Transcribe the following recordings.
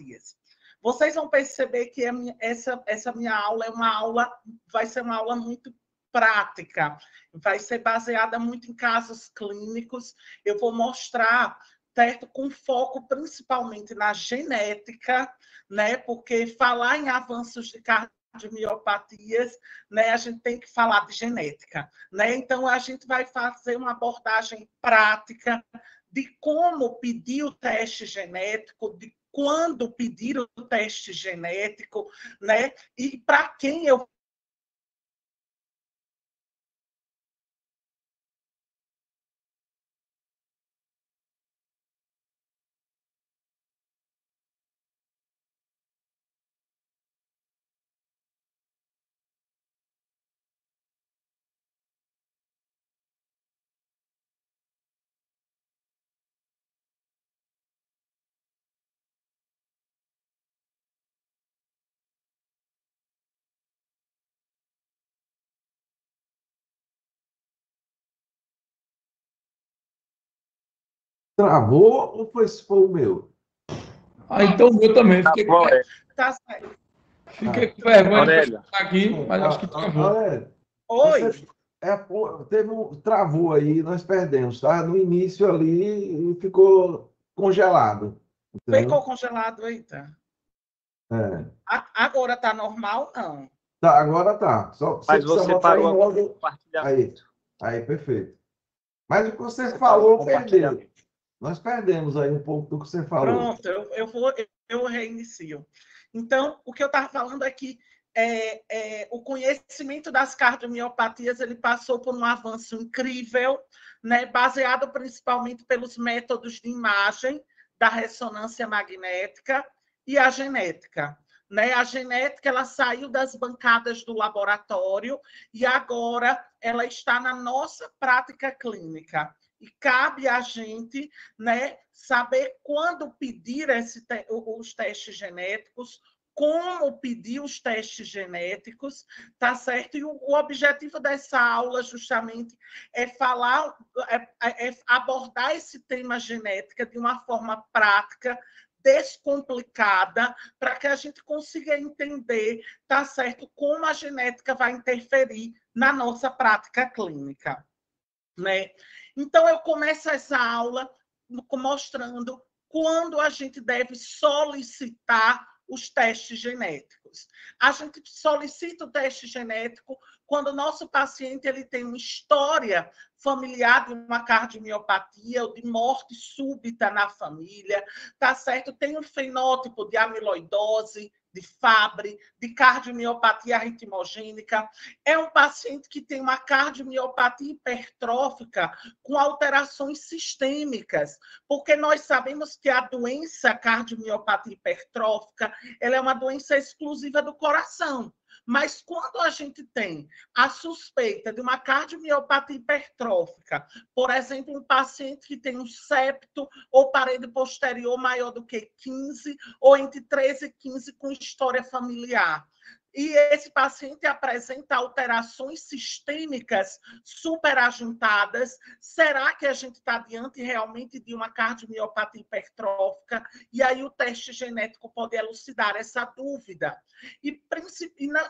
cardiomiopatias. Vocês vão perceber que essa, essa minha aula é uma aula, vai ser uma aula muito prática, vai ser baseada muito em casos clínicos. Eu vou mostrar, certo, com foco principalmente na genética, né? Porque falar em avanços de cardiomiopatias, né, a gente tem que falar de genética, né? Então a gente vai fazer uma abordagem prática de como pedir o teste genético, de quando pedir o teste genético, né? E para quem eu Travou ou foi, foi o meu? Ah, então o meu também. Fiquei, com... É. Tá certo. Fiquei com vergonha de estar aqui, mas acho que travou. Aurélia, Oi. Você, é, teve um, travou aí, nós perdemos, tá? No início ali ficou congelado. Entendeu? Ficou congelado aí, tá? É. Agora tá normal, não? Tá, agora tá. Só, Mas você parou logo... compartilhamento. Aí, aí, perfeito. Mas o que você, você falou, perdeu. Nós perdemos aí um pouco do que você falou. Pronto, eu, eu vou, eu reinicio. Então, o que eu estava falando aqui é, é, o conhecimento das cardiomiopatias ele passou por um avanço incrível, né, baseado principalmente pelos métodos de imagem da ressonância magnética e a genética. Né? A genética ela saiu das bancadas do laboratório e agora ela está na nossa prática clínica e cabe a gente né, saber quando pedir te os testes genéticos, como pedir os testes genéticos, tá certo? E o, o objetivo dessa aula, justamente, é falar, é, é, é abordar esse tema genética de uma forma prática, descomplicada, para que a gente consiga entender, tá certo, como a genética vai interferir na nossa prática clínica, né? Então, eu começo essa aula mostrando quando a gente deve solicitar os testes genéticos. A gente solicita o teste genético quando o nosso paciente ele tem uma história familiar de uma cardiomiopatia ou de morte súbita na família, tá certo? Tem um fenótipo de amiloidose, de Fabry, de cardiomiopatia ritmogênica. É um paciente que tem uma cardiomiopatia hipertrófica com alterações sistêmicas, porque nós sabemos que a doença cardiomiopatia hipertrófica ela é uma doença exclusiva do coração. Mas quando a gente tem a suspeita de uma cardiomiopatia hipertrófica, por exemplo, um paciente que tem um septo ou parede posterior maior do que 15, ou entre 13 e 15 com história familiar, e esse paciente apresenta alterações sistêmicas superajuntadas, será que a gente está diante realmente de uma cardiomiopatia hipertrófica? E aí o teste genético pode elucidar essa dúvida. E,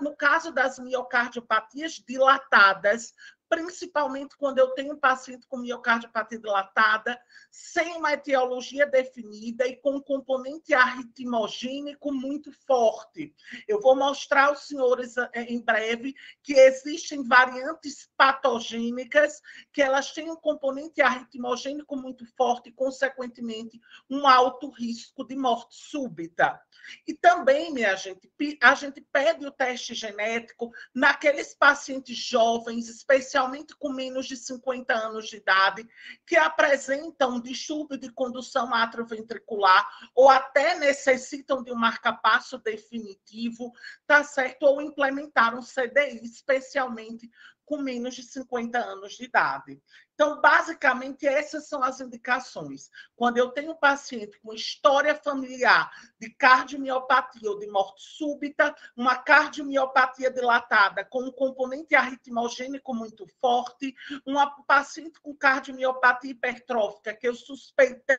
no caso das miocardiopatias dilatadas, principalmente quando eu tenho um paciente com miocardiopatia dilatada, sem uma etiologia definida e com um componente arritmogênico muito forte. Eu vou mostrar aos senhores eh, em breve que existem variantes patogênicas que elas têm um componente arritmogênico muito forte e, consequentemente, um alto risco de morte súbita. E também, minha gente, a gente pede o teste genético naqueles pacientes jovens, especialmente com menos de 50 anos de idade, que apresentam distúrbio de condução atroventricular ou até necessitam de um marcapasso definitivo, tá certo? Ou implementar um CDI, especialmente com menos de 50 anos de idade. Então, basicamente, essas são as indicações. Quando eu tenho um paciente com história familiar de cardiomiopatia ou de morte súbita, uma cardiomiopatia dilatada com um componente arritmogênico muito forte, um paciente com cardiomiopatia hipertrófica que eu suspeitei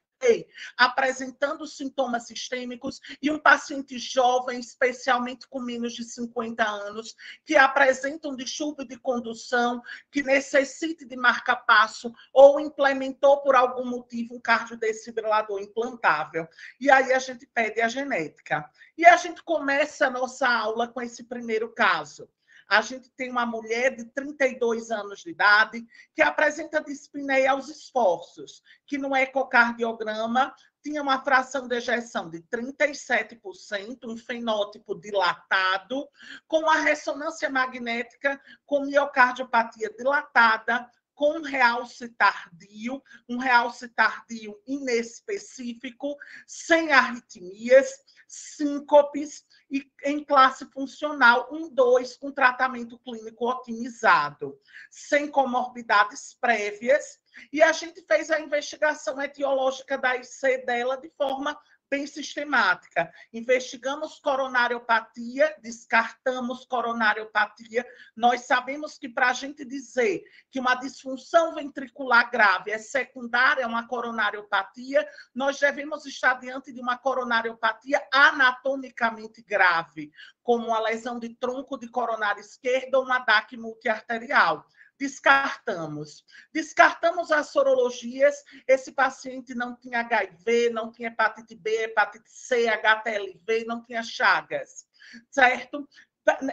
apresentando sintomas sistêmicos, e um paciente jovem, especialmente com menos de 50 anos, que apresenta um distúrbio de condução, que necessite de marca-passo ou implementou por algum motivo um cardiodesfibrilador implantável. E aí a gente pede a genética. E a gente começa a nossa aula com esse primeiro caso. A gente tem uma mulher de 32 anos de idade que apresenta dispneia aos esforços, que no ecocardiograma tinha uma fração de ejeção de 37%, um fenótipo dilatado, com a ressonância magnética com miocardiopatia dilatada, com um realce tardio, um realce tardio inespecífico, sem arritmias, síncopes e em classe funcional 1, 2, com tratamento clínico otimizado, sem comorbidades prévias. E a gente fez a investigação etiológica da IC dela de forma bem sistemática. Investigamos coronariopatia, descartamos coronariopatia. Nós sabemos que para a gente dizer que uma disfunção ventricular grave é secundária a uma coronariopatia, nós devemos estar diante de uma coronariopatia anatomicamente grave, como uma lesão de tronco de coronário esquerdo ou uma DAC multiarterial descartamos. Descartamos as sorologias, esse paciente não tinha HIV, não tinha hepatite B, hepatite C, HTLV, não tinha chagas, certo?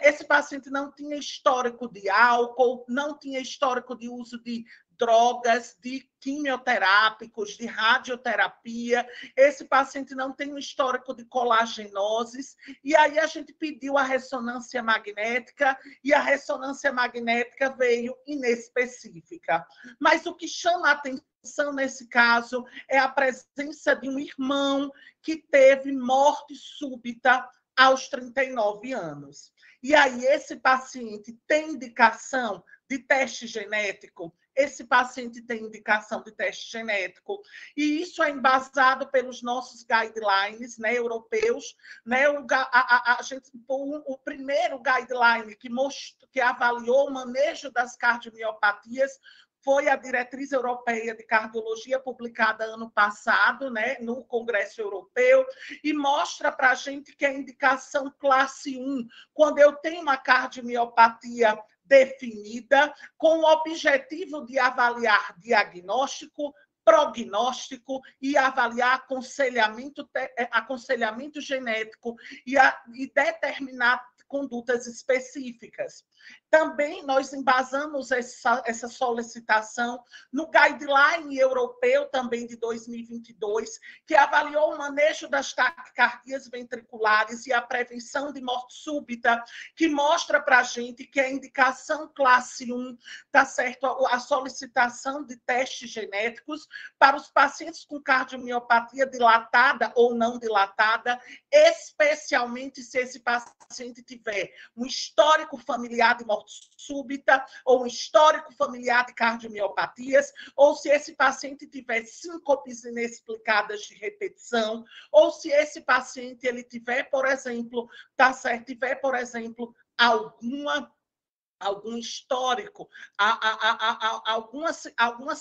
Esse paciente não tinha histórico de álcool, não tinha histórico de uso de drogas, de quimioterápicos, de radioterapia. Esse paciente não tem um histórico de colagenoses. E aí a gente pediu a ressonância magnética e a ressonância magnética veio inespecífica. Mas o que chama a atenção nesse caso é a presença de um irmão que teve morte súbita aos 39 anos. E aí esse paciente tem indicação de teste genético esse paciente tem indicação de teste genético. E isso é embasado pelos nossos guidelines né, europeus. Né, o, a, a, a gente, o, o, primeiro guideline que, mostrou, que avaliou o manejo das cardiomiopatias foi a diretriz europeia de cardiologia publicada ano passado, né, no Congresso Europeu, e mostra para a gente que a indicação classe 1, quando eu tenho uma cardiomiopatia definida com o objetivo de avaliar diagnóstico, prognóstico e avaliar aconselhamento, eh, aconselhamento genético e, a, e determinar condutas específicas. Também nós embasamos essa, essa solicitação no guideline europeu também de 2022, que avaliou o manejo das taquicardias ventriculares e a prevenção de morte súbita, que mostra para a gente que a indicação classe 1, tá certo? A solicitação de testes genéticos para os pacientes com cardiomiopatia dilatada ou não dilatada, especialmente se esse paciente tiver um histórico familiar de morte súbita, ou um histórico familiar de cardiomiopatias, ou se esse paciente tiver síncopes inexplicadas de repetição, ou se esse paciente ele tiver, por exemplo, tá certo, tiver, por exemplo, alguma algum histórico, a, a, a, alguma, alguma,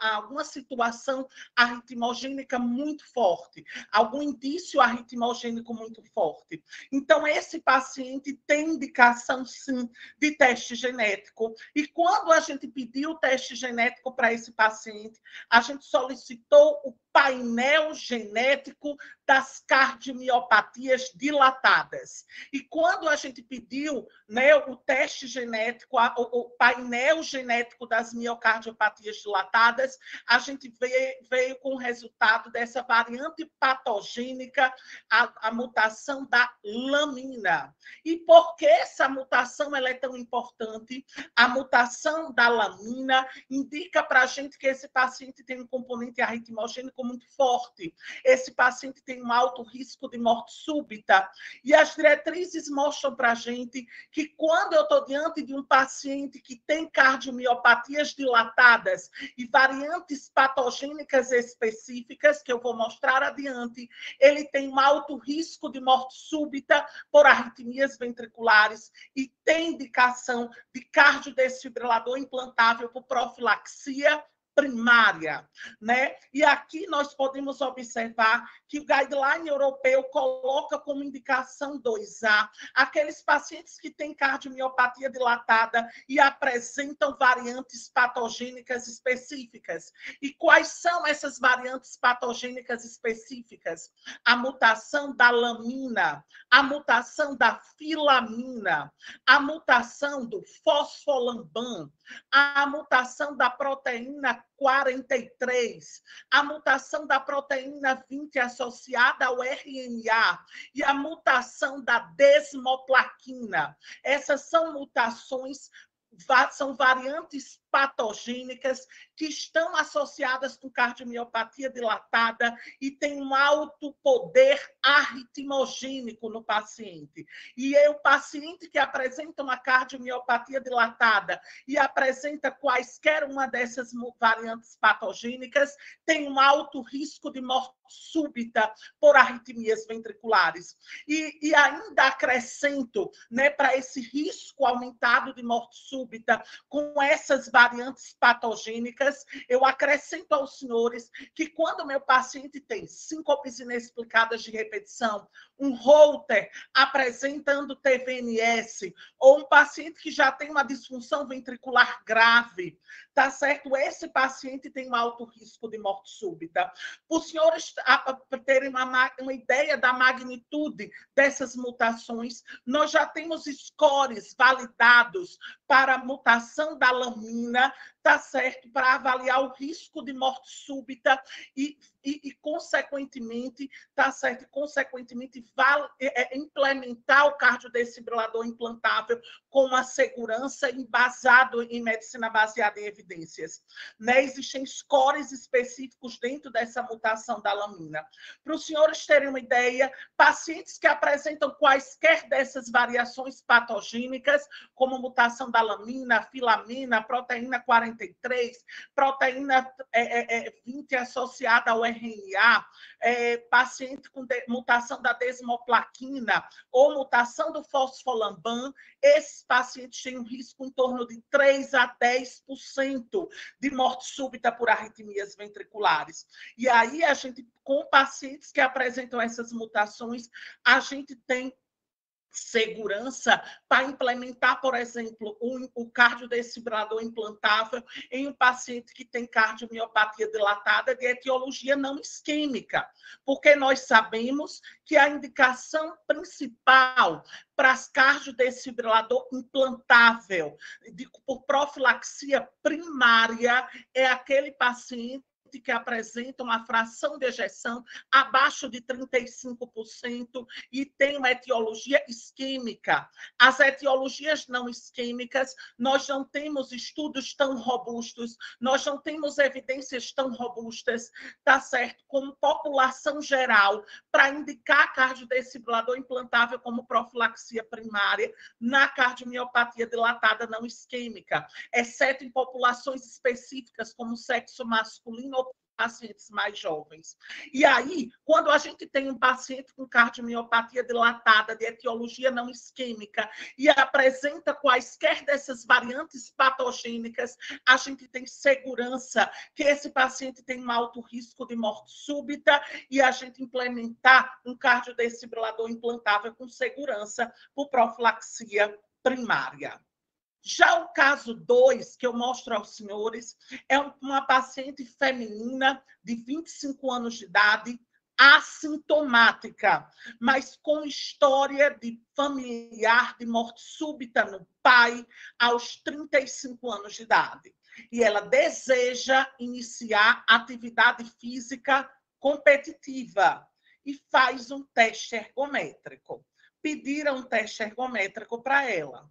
alguma situação arritmogênica muito forte, algum indício arritmogênico muito forte. Então, esse paciente tem indicação, sim, de teste genético. E quando a gente pediu o teste genético para esse paciente, a gente solicitou o painel genético das cardiomiopatias dilatadas. E quando a gente pediu né, o teste genético, a, o, o, painel genético das miocardiopatias dilatadas, a gente veio, veio com o resultado dessa variante patogênica, a, a, mutação da lamina. E por que essa mutação ela é tão importante? A mutação da lamina indica para a gente que esse paciente tem um componente arritmogênico muito forte. Esse paciente tem um alto risco de morte súbita. E as diretrizes mostram para a gente que quando eu estou diante de um paciente que tem cardiomiopatias dilatadas e variantes patogênicas específicas, que eu vou mostrar adiante, ele tem um alto risco de morte súbita por arritmias ventriculares e tem indicação de cardiodesfibrilador implantável por profilaxia primária, né? E aqui nós podemos observar que o guideline europeu coloca como indicação 2A aqueles pacientes que têm cardiomiopatia dilatada e apresentam variantes patogênicas específicas. E quais são essas variantes patogênicas específicas? A mutação da lamina, a mutação da filamina, a mutação do fosfolamban, a mutação da proteína 43, a mutação da proteína 20 associada ao RNA e a mutação da desmoplaquina. Essas são mutações são variantes patogênicas que estão associadas com cardiomiopatia dilatada e têm um alto poder arritmogênico no paciente. E é o paciente que apresenta uma cardiomiopatia dilatada e apresenta quaisquer uma dessas variantes patogênicas tem um alto risco de morte súbita por arritmias ventriculares. E, e ainda acrescento né, para esse risco aumentado de morte súbita com essas variantes patogênicas, eu acrescento aos senhores que quando meu paciente tem síncopes inexplicadas de repetição, um holter apresentando TVNS, ou um paciente que já tem uma disfunção ventricular grave, tá certo? Esse paciente tem um alto risco de morte súbita. Os senhores terem uma, uma ideia da magnitude dessas mutações, nós já temos scores validados para a mutação da lamina, tá certo? Para avaliar o risco de morte súbita e, e, e consequentemente, tá certo? consequentemente, val, é, é, implementar o cardiodesfibrilador implantável com uma segurança embasado em medicina baseada em evidências. Né? Existem scores específicos dentro dessa mutação da lamina. Para os senhores terem uma ideia, pacientes que apresentam quaisquer dessas variações patogênicas, como mutação da lamina, filamina, proteína 40 43, proteína é, é, 20 é, associada ao RNA, é, paciente com mutação da desmoplaquina ou mutação do fosfolamban, esses pacientes têm um risco em torno de 3 a 10% de morte súbita por arritmias ventriculares. E aí a gente, com pacientes que apresentam essas mutações, a gente tem segurança para implementar, por exemplo, o, o cardiodesfibrilador implantável em um paciente que tem cardiomiopatia dilatada de etiologia não isquêmica, porque nós sabemos que a indicação principal para as cardiodesfibrilador implantável de, por profilaxia primária é aquele paciente que apresentam uma fração de ejeção abaixo de 35% e tem uma etiologia isquêmica. As etiologias não isquêmicas, nós não temos estudos tão robustos, nós não temos evidências tão robustas, tá certo? Como população geral, para indicar cardiodesfibrilador implantável como profilaxia primária na cardiomiopatia dilatada não isquêmica, exceto em populações específicas como sexo masculino pacientes mais jovens. E aí, quando a gente tem um paciente com cardiomiopatia dilatada, de etiologia não isquêmica, e apresenta quaisquer dessas variantes patogênicas, a gente tem segurança que esse paciente tem um alto risco de morte súbita e a gente implementar um cardiodesfibrilador implantável com segurança por profilaxia primária. Já o caso 2, que eu mostro aos senhores, é uma paciente feminina de 25 anos de idade, assintomática, mas com história de familiar de morte súbita no pai aos 35 anos de idade. E ela deseja iniciar atividade física competitiva e faz um teste ergométrico. Pediram um teste ergométrico para ela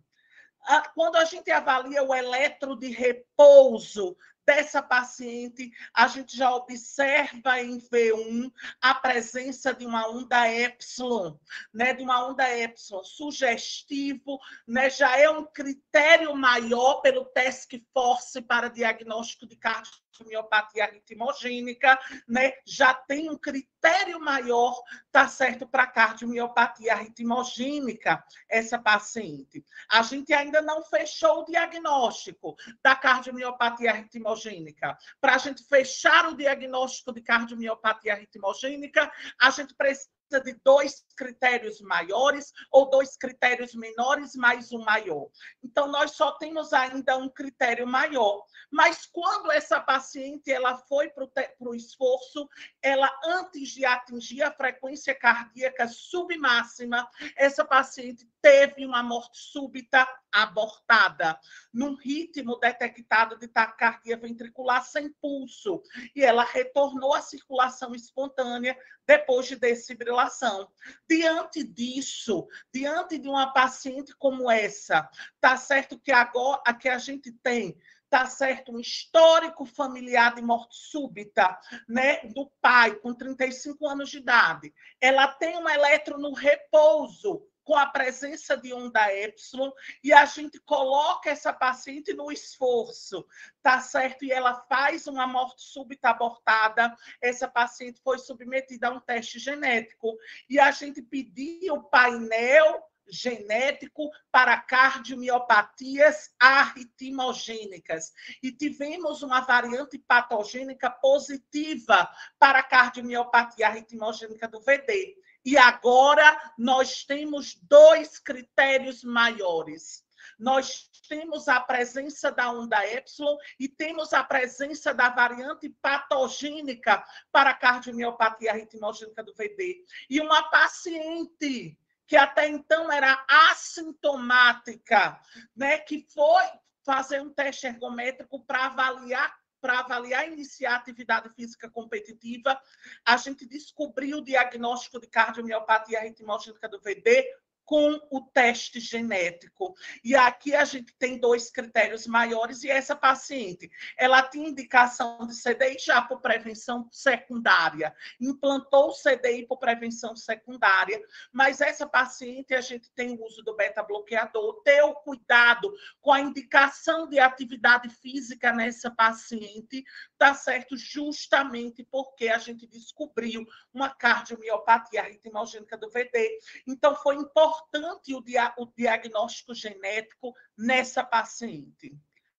quando a gente avalia o eletro de repouso dessa paciente, a gente já observa em V1 a presença de uma onda epsilon, né, de uma onda epsilon sugestivo, né, já é um critério maior pelo task force para diagnóstico de cardio cardiomiopatia ritmogênica, né, já tem um critério maior, tá certo, para cardiomiopatia ritmogênica, essa paciente. A gente ainda não fechou o diagnóstico da cardiomiopatia ritmogênica. Para a gente fechar o diagnóstico de cardiomiopatia ritmogênica, a gente precisa de dois critérios maiores ou dois critérios menores mais um maior. Então, nós só temos ainda um critério maior. Mas quando essa paciente ela foi para o esforço, ela, antes de atingir a frequência cardíaca submáxima, essa paciente teve uma morte súbita abortada, num ritmo detectado de taquicardia ventricular sem pulso, e ela retornou à circulação espontânea depois de desfibrilação. Diante disso, diante de uma paciente como essa, tá certo que agora que a gente tem tá certo, um histórico familiar de morte súbita, né, do pai com 35 anos de idade. Ela tem um eletro no repouso, com a presença de onda epsilon e a gente coloca essa paciente no esforço, tá certo? E ela faz uma morte súbita abortada. Essa paciente foi submetida a um teste genético e a gente pediu painel genético para cardiomiopatias arritmogênicas. E tivemos uma variante patogênica positiva para cardiomiopatia arritmogênica do VD. E agora nós temos dois critérios maiores. Nós temos a presença da onda epsilon e temos a presença da variante patogênica para a cardiomiopatia ritmogênica do VD. E uma paciente que até então era assintomática, né, que foi fazer um teste ergométrico para avaliar para avaliar e iniciar atividade física competitiva, a gente descobriu o diagnóstico de cardiomiopatia ritmogênica do VD com o teste genético. E aqui a gente tem dois critérios maiores e essa paciente, ela tinha indicação de CDI já por prevenção secundária, implantou o CDI por prevenção secundária, mas essa paciente a gente tem o uso do beta bloqueador, ter o cuidado com a indicação de atividade física nessa paciente, tá certo? Justamente porque a gente descobriu uma cardiomiopatia ritmogênica do VD. Então foi importante importante o, dia, o diagnóstico genético nessa paciente.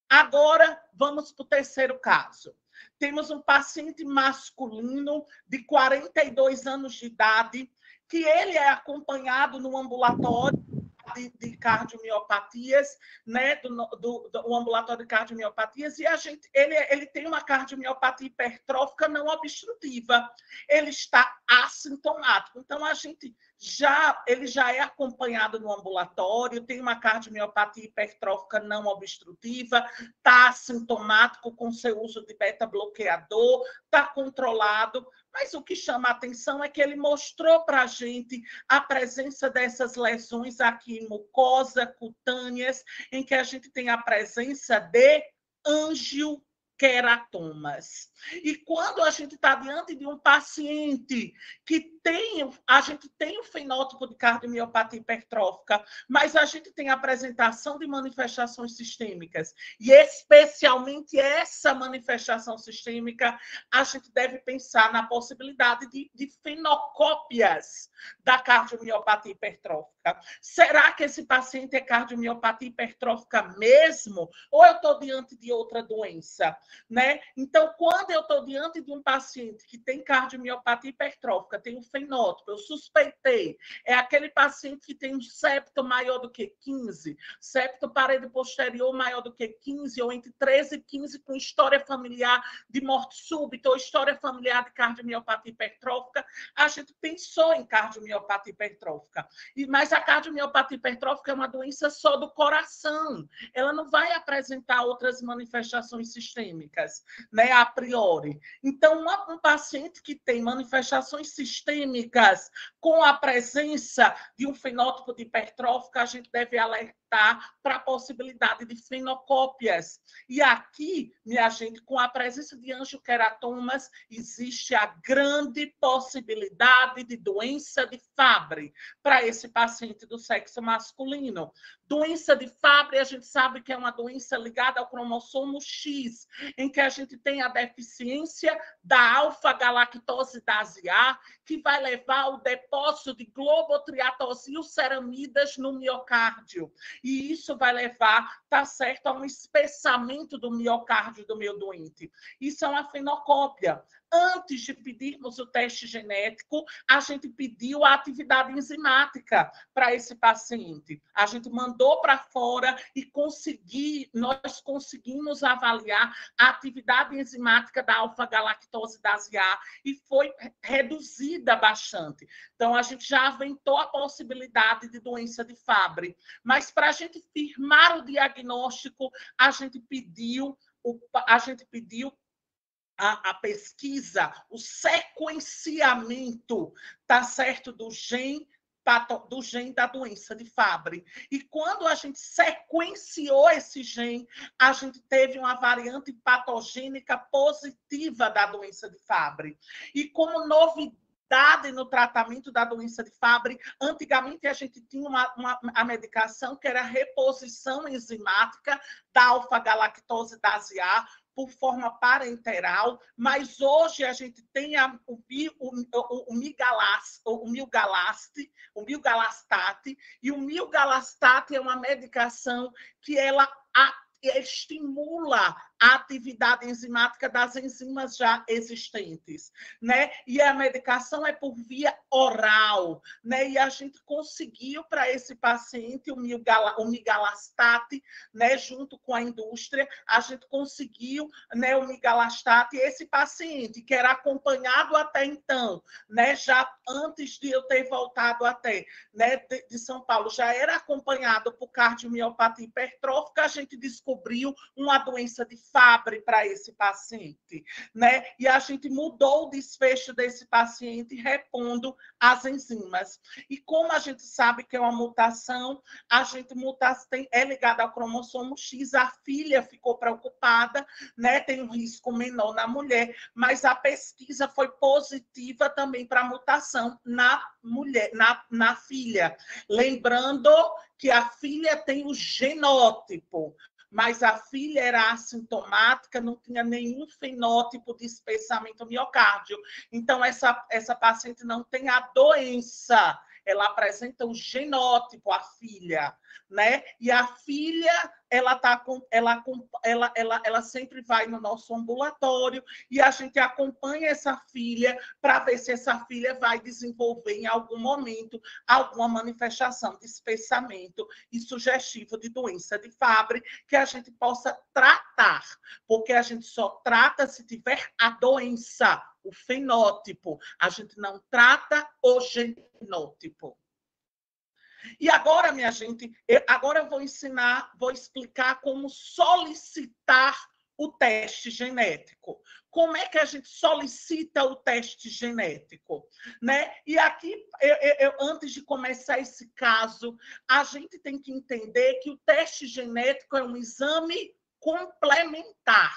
Agora, vamos para o terceiro caso. Temos um paciente masculino de 42 anos de idade, que ele é acompanhado no ambulatório de, de cardiomiopatias, né, do, do, do, ambulatório de cardiomiopatias, e a gente, ele, ele tem uma cardiomiopatia hipertrófica não obstrutiva. Ele está assintomático. Então, a gente já ele já é acompanhado no ambulatório, tem uma cardiomiopatia hipertrófica não obstrutiva, está assintomático com seu uso de beta-bloqueador, está controlado, mas o que chama a atenção é que ele mostrou para a gente a presença dessas lesões aqui em mucosa, cutâneas, em que a gente tem a presença de angioqueratomas. E quando a gente está diante de um paciente que tem, a gente tem o fenótipo de cardiomiopatia hipertrófica, mas a gente tem a apresentação de manifestações sistêmicas, e especialmente essa manifestação sistêmica, a gente deve pensar na possibilidade de, de fenocópias da cardiomiopatia hipertrófica. Será que esse paciente é cardiomiopatia hipertrófica mesmo? Ou eu estou diante de outra doença? Né? Então, quando eu estou diante de um paciente que tem cardiomiopatia hipertrófica, tem um fenótipo, eu suspeitei, é aquele paciente que tem um septo maior do que 15, septo parede posterior maior do que 15, ou entre 13 e 15, com história familiar de morte súbita ou história familiar de cardiomiopatia hipertrófica, a gente pensou em cardiomiopatia hipertrófica. E, mas a cardiomiopatia hipertrófica é uma doença só do coração, ela não vai apresentar outras manifestações sistêmicas, né, a priori. Então, um paciente que tem manifestações sistêmicas com a presença de um fenótipo de hipertrófica, a gente deve alertar para a possibilidade de fenocópias. E aqui, minha gente, com a presença de angioqueratomas, existe a grande possibilidade de doença de Fabry para esse paciente do sexo masculino. Doença de Fabry, a gente sabe que é uma doença ligada ao cromossomo X. em que a gente tem a deficiência da alfa-galactosidase A, que vai levar ao depósito de globotriatosilceramidas no miocárdio. E isso vai levar, tá certo, a um espessamento do miocárdio do meu doente. Isso é uma fenocópia antes de pedirmos o teste genético, a gente pediu a atividade enzimática para esse paciente. A gente mandou para fora e consegui, nós conseguimos avaliar a atividade enzimática da alfa-galactose da A e foi reduzida bastante. Então, a gente já aventou a possibilidade de doença de Fabry. Mas para a gente firmar o diagnóstico, a gente pediu a gente pediu a, a, pesquisa, o sequenciamento, tá certo, do gene do gene da doença de Fabry. E quando a gente sequenciou esse gene, a gente teve uma variante patogênica positiva da doença de Fabry. E como novidade no tratamento da doença de Fabry. Antigamente, a gente tinha uma, uma a medicação que era reposição enzimática da alfa-galactose da A, por forma parenteral, mas hoje a gente tem a, o, o, o, o, migalast, o milgalaste, o milgalastate, e o milgalastate é uma medicação que ela estimula atividade enzimática das enzimas já existentes, né? E a medicação é por via oral, né? E a gente conseguiu para esse paciente o, migala, o migalastate, né? Junto com a indústria, a gente conseguiu, né? O migalastate. Esse paciente que era acompanhado até então, né? Já antes de eu ter voltado até, né? De, de São Paulo, já era acompanhado por cardiomiopatia hipertrófica. A gente descobriu uma doença de Fabre para esse paciente, né? E a gente mudou o desfecho desse paciente repondo as enzimas. E como a gente sabe que é uma mutação, a gente muta, tem, é ligada ao cromossomo X, a filha ficou preocupada, né? Tem um risco menor na mulher, mas a pesquisa foi positiva também para a mutação na mulher, na, na filha. Lembrando que a filha tem o genótipo, mas a filha era assintomática, não tinha nenhum fenótipo de espessamento miocárdio. Então, essa, essa paciente não tem a doença, ela apresenta o genótipo, a filha né? E a filha, ela tá com, ela, ela, ela, ela sempre vai no nosso ambulatório e a gente acompanha essa filha para ver se essa filha vai desenvolver em algum momento alguma manifestação de espessamento e sugestivo de doença de Fabry que a gente possa tratar, porque a gente só trata se tiver a doença, o fenótipo. A gente não trata o genótipo. E agora, minha gente, eu, agora eu vou ensinar, vou explicar como solicitar o teste genético. Como é que a gente solicita o teste genético, né? E aqui, eu, eu, antes de começar esse caso, a gente tem que entender que o teste genético é um exame complementar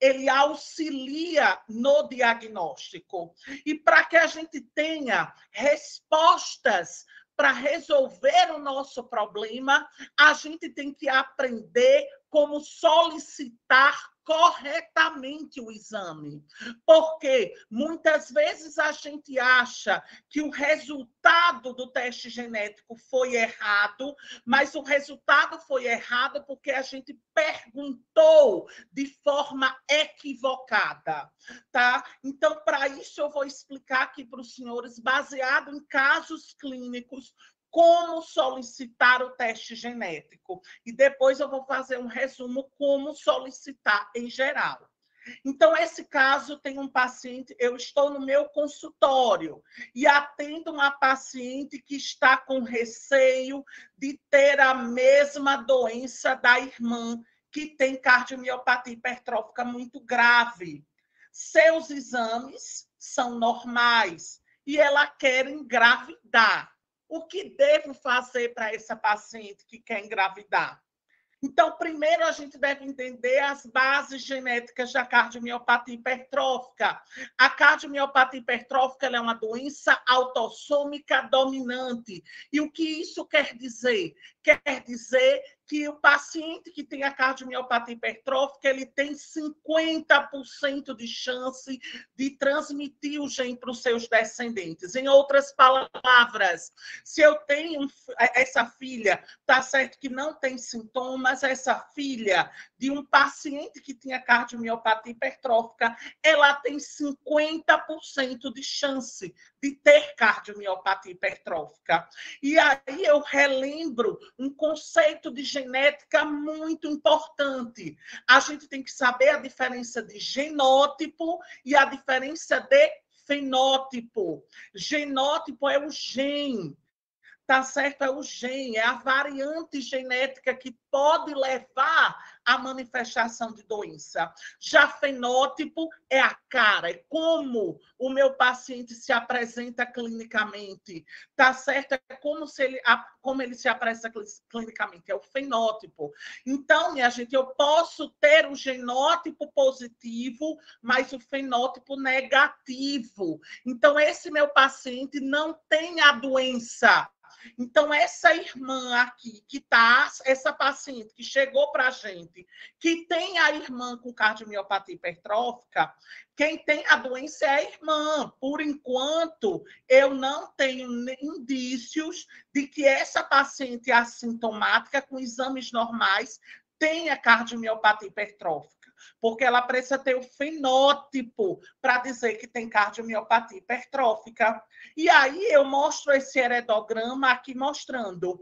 ele auxilia no diagnóstico. E para que a gente tenha respostas para resolver o nosso problema, a gente tem que aprender como solicitar corretamente o exame. Porque muitas vezes a gente acha que o resultado do teste genético foi errado, mas o resultado foi errado porque a gente perguntou de forma equivocada, tá? Então, para isso eu vou explicar aqui para os senhores baseado em casos clínicos como solicitar o teste genético. E depois eu vou fazer um resumo como solicitar em geral. Então, esse caso tem um paciente, eu estou no meu consultório e atendo uma paciente que está com receio de ter a mesma doença da irmã, que tem cardiomiopatia hipertrófica muito grave. Seus exames são normais e ela quer engravidar o que devo fazer para essa paciente que quer engravidar? Então, primeiro a gente deve entender as bases genéticas da cardiomiopatia hipertrófica. A cardiomiopatia hipertrófica é uma doença autossômica dominante. E o que isso quer dizer? Quer dizer que o paciente que tem a cardiomiopatia hipertrófica, ele tem 50% de chance de transmitir o gene para os seus descendentes. Em outras palavras, se eu tenho essa filha, tá certo que não tem sintomas, essa filha de um paciente que tinha cardiomiopatia hipertrófica, ela tem 50% de chance de ter cardiomiopatia hipertrófica. E aí eu relembro um conceito de genética muito importante. A gente tem que saber a diferença de genótipo e a diferença de fenótipo. Genótipo é o gene tá certo? É o gene, é a variante genética que pode levar à manifestação de doença. Já fenótipo é a cara, é como o meu paciente se apresenta clinicamente, tá certo? É como, se ele, como ele se apresenta clinicamente, é o fenótipo. Então, minha gente, eu posso ter o genótipo positivo, mas o fenótipo negativo. Então, esse meu paciente não tem a doença, então, essa irmã aqui, que tá, essa paciente que chegou para a gente, que tem a irmã com cardiomiopatia hipertrófica, quem tem a doença é a irmã. Por enquanto, eu não tenho indícios de que essa paciente assintomática, com exames normais, tenha cardiomiopatia hipertrófica porque ela precisa ter o fenótipo para dizer que tem cardiomiopatia hipertrófica. E aí eu mostro esse heredograma aqui mostrando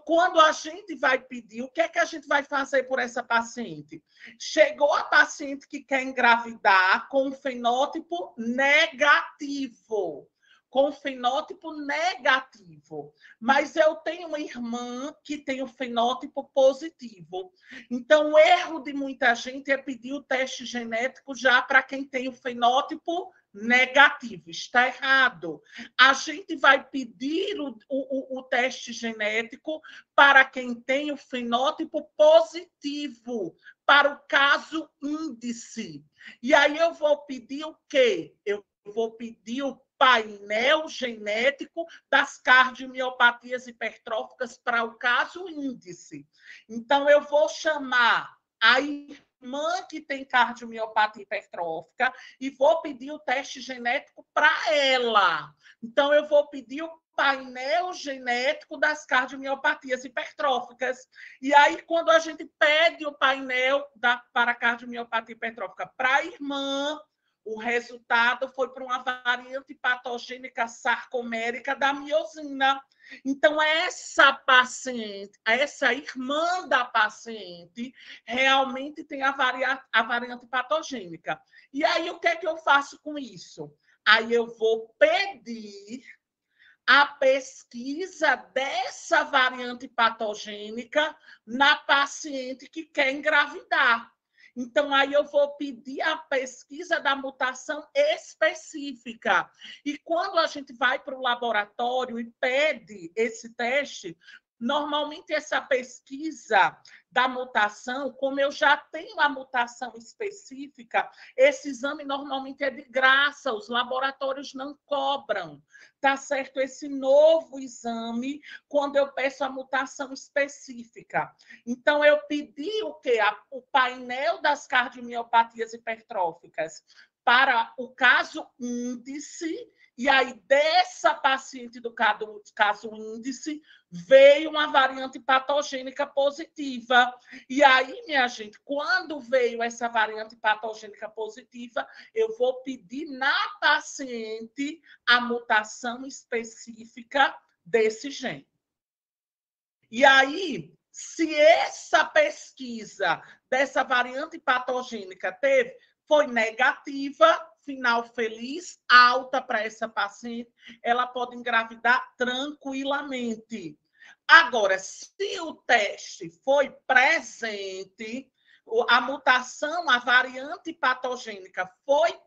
quando a gente vai pedir, o que é que a gente vai fazer por essa paciente? Chegou a paciente que quer engravidar com fenótipo negativo com fenótipo negativo, mas eu tenho uma irmã que tem o fenótipo positivo. Então, o erro de muita gente é pedir o teste genético já para quem tem o fenótipo negativo. Está errado. A gente vai pedir o, o, o teste genético para quem tem o fenótipo positivo, para o caso índice. E aí eu vou pedir o quê? Eu vou pedir o painel genético das cardiomiopatias hipertróficas para o caso índice. Então, eu vou chamar a irmã que tem cardiomiopatia hipertrófica e vou pedir o teste genético para ela. Então, eu vou pedir o painel genético das cardiomiopatias hipertróficas. E aí, quando a gente pede o painel da, para a cardiomiopatia hipertrófica para a irmã, o resultado foi para uma variante patogênica sarcomérica da miosina. Então, essa paciente, essa irmã da paciente, realmente tem a variante, a variante patogênica. E aí, o que é que eu faço com isso? Aí eu vou pedir a pesquisa dessa variante patogênica na paciente que quer engravidar. Então, aí eu vou pedir a pesquisa da mutação específica. E quando a gente vai para o laboratório e pede esse teste, Normalmente, essa pesquisa da mutação, como eu já tenho a mutação específica, esse exame normalmente é de graça, os laboratórios não cobram, tá certo? Esse novo exame, quando eu peço a mutação específica. Então, eu pedi o quê? O painel das cardiomiopatias hipertróficas para o caso índice e aí, dessa paciente do caso índice, veio uma variante patogênica positiva. E aí, minha gente, quando veio essa variante patogênica positiva, eu vou pedir na paciente a mutação específica desse gene. E aí, se essa pesquisa dessa variante patogênica teve, foi negativa, final feliz, alta para essa paciente, ela pode engravidar tranquilamente. Agora, se o teste foi presente, a mutação, a variante patogênica foi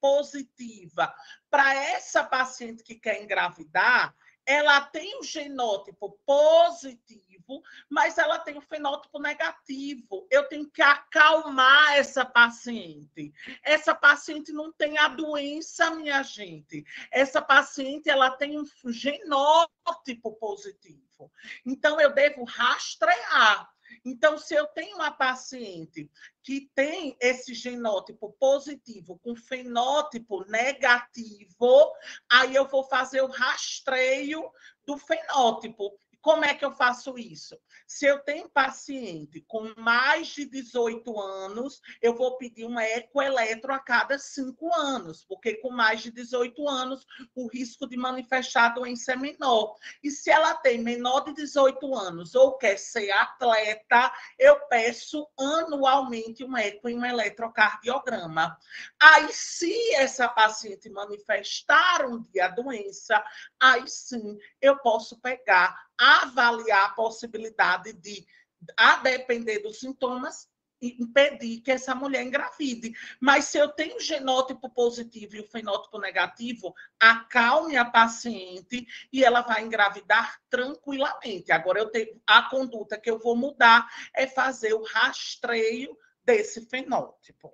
positiva para essa paciente que quer engravidar, ela tem o genótipo positivo, mas ela tem o fenótipo negativo. Eu tenho que acalmar essa paciente. Essa paciente não tem a doença, minha gente. Essa paciente ela tem um genótipo positivo. Então eu devo rastrear. Então, se eu tenho uma paciente que tem esse genótipo positivo com fenótipo negativo, aí eu vou fazer o rastreio do fenótipo. Como é que eu faço isso? Se eu tenho paciente com mais de 18 anos, eu vou pedir uma ecoeletro a cada cinco anos, porque com mais de 18 anos, o risco de manifestar doença é menor. E se ela tem menor de 18 anos ou quer ser atleta, eu peço anualmente um eco e um eletrocardiograma. Aí, se essa paciente manifestar um dia a doença, aí sim eu posso pegar avaliar a possibilidade de, a depender dos sintomas, impedir que essa mulher engravide. Mas se eu tenho genótipo positivo e o fenótipo negativo, acalme a paciente e ela vai engravidar tranquilamente. Agora, eu tenho, a conduta que eu vou mudar é fazer o rastreio desse fenótipo.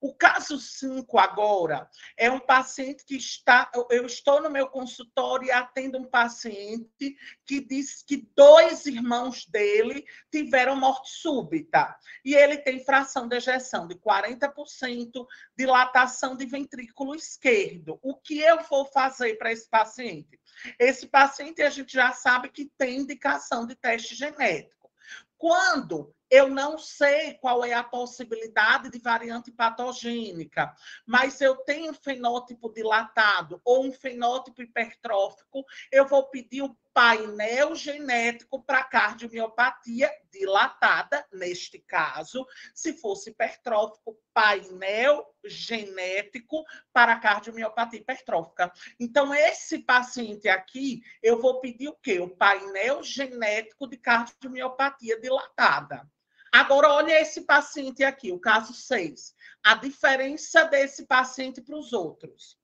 O caso 5 agora é um paciente que está. Eu estou no meu consultório e atendo um paciente que diz que dois irmãos dele tiveram morte súbita. E ele tem fração de ejeção de 40%, dilatação de ventrículo esquerdo. O que eu vou fazer para esse paciente? Esse paciente a gente já sabe que tem indicação de teste genético. Quando eu não sei qual é a possibilidade de variante patogênica, mas eu tenho fenótipo dilatado ou um fenótipo hipertrófico, eu vou pedir o painel genético para cardiomiopatia dilatada, neste caso, se fosse hipertrófico, painel genético para cardiomiopatia hipertrófica. Então, esse paciente aqui, eu vou pedir o quê? O painel genético de cardiomiopatia dilatada. Agora, olha esse paciente aqui, o caso 6. A diferença desse paciente para os outros.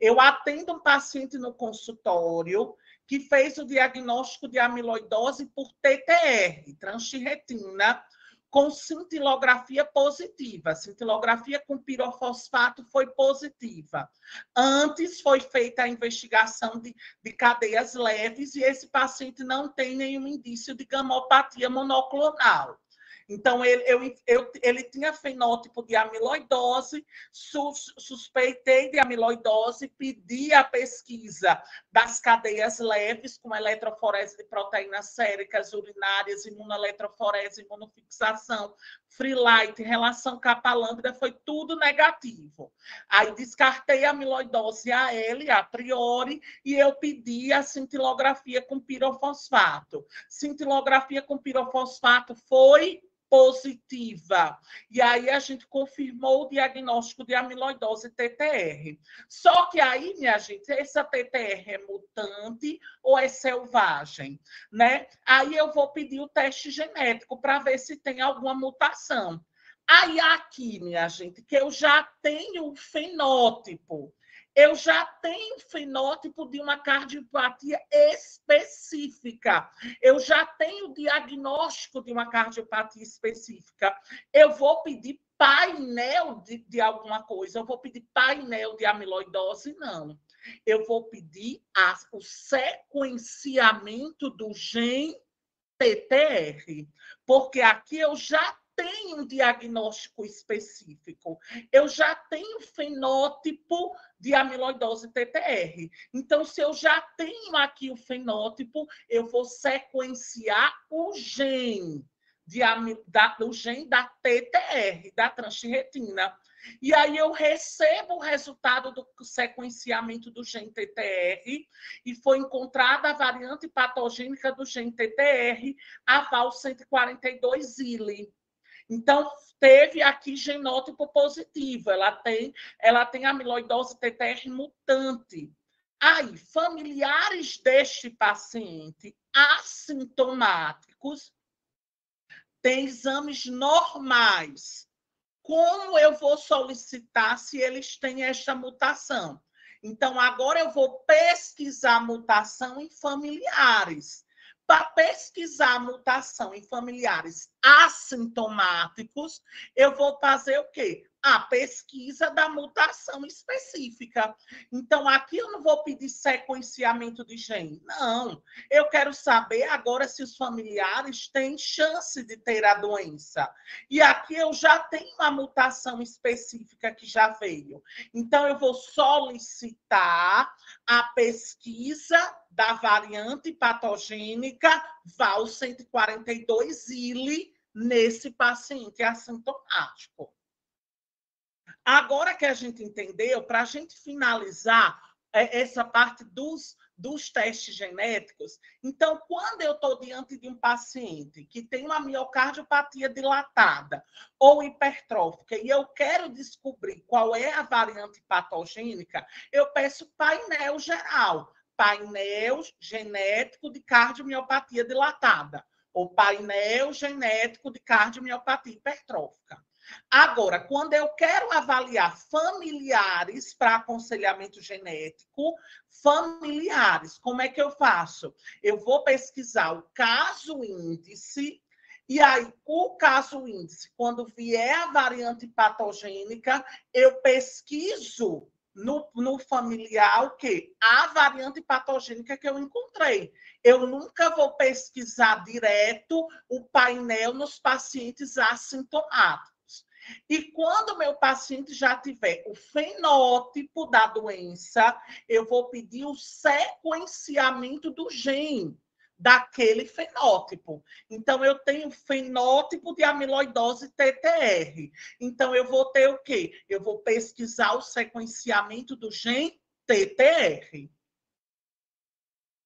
Eu atendo um paciente no consultório que fez o diagnóstico de amiloidose por TTR, transtirretina, com cintilografia positiva. Cintilografia com pirofosfato foi positiva. Antes foi feita a investigação de, de cadeias leves e esse paciente não tem nenhum indício de gamopatia monoclonal. Então, ele, eu, eu, ele tinha fenótipo de amiloidose, sus, suspeitei de amiloidose, pedi a pesquisa das cadeias leves, com eletroforese de proteínas séricas urinárias, imunoeletroforese, imunofixação, free light, relação capa-lambda, foi tudo negativo. Aí descartei a amiloidose AL, a priori, e eu pedi a cintilografia com pirofosfato. Cintilografia com pirofosfato foi positiva. E aí a gente confirmou o diagnóstico de amiloidose TTR. Só que aí, minha gente, essa TTR é mutante ou é selvagem, né? Aí eu vou pedir o teste genético para ver se tem alguma mutação. Aí aqui, minha gente, que eu já tenho o fenótipo eu já tenho fenótipo de uma cardiopatia específica. Eu já tenho diagnóstico de uma cardiopatia específica. Eu vou pedir painel de, de alguma coisa. Eu vou pedir painel de amiloidose? Não. Eu vou pedir a, o sequenciamento do gene TTR, porque aqui eu já tenho um diagnóstico específico, eu já tenho fenótipo de amiloidose TTR. Então, se eu já tenho aqui o fenótipo, eu vou sequenciar o gene, de, da, o gene da TTR, da transtirretina. E aí eu recebo o resultado do sequenciamento do gene TTR e foi encontrada a variante patogênica do gene TTR, a VAL 142 ILI. Então, teve aqui genótipo positivo, ela tem, ela tem amiloidose TTR mutante. Aí, familiares deste paciente assintomáticos têm exames normais. Como eu vou solicitar se eles têm esta mutação? Então, agora eu vou pesquisar mutação em familiares para pesquisar mutação em familiares assintomáticos, eu vou fazer o quê? A pesquisa da mutação específica. Então, aqui eu não vou pedir sequenciamento de gene, não. Eu quero saber agora se os familiares têm chance de ter a doença. E aqui eu já tenho uma mutação específica que já veio. Então, eu vou solicitar a pesquisa da variante patogênica VAL 142-ILE nesse paciente assintomático. Agora que a gente entendeu, para a gente finalizar é, essa parte dos, dos testes genéticos, então, quando eu estou diante de um paciente que tem uma miocardiopatia dilatada ou hipertrófica e eu quero descobrir qual é a variante patogênica, eu peço painel geral, painel genético de cardiomiopatia dilatada ou painel genético de cardiomiopatia hipertrófica. Agora, quando eu quero avaliar familiares para aconselhamento genético, familiares, como é que eu faço? Eu vou pesquisar o caso índice, e aí, o caso índice, quando vier a variante patogênica, eu pesquiso no, no familiar o quê? A variante patogênica que eu encontrei. Eu nunca vou pesquisar direto o painel nos pacientes assintomáticos. E quando meu paciente já tiver o fenótipo da doença, eu vou pedir o sequenciamento do gene daquele fenótipo. Então, eu tenho fenótipo de amiloidose TTR. Então, eu vou ter o quê? Eu vou pesquisar o sequenciamento do gene TTR.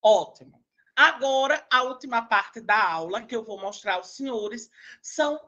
Ótimo. Agora, a última parte da aula que eu vou mostrar aos senhores são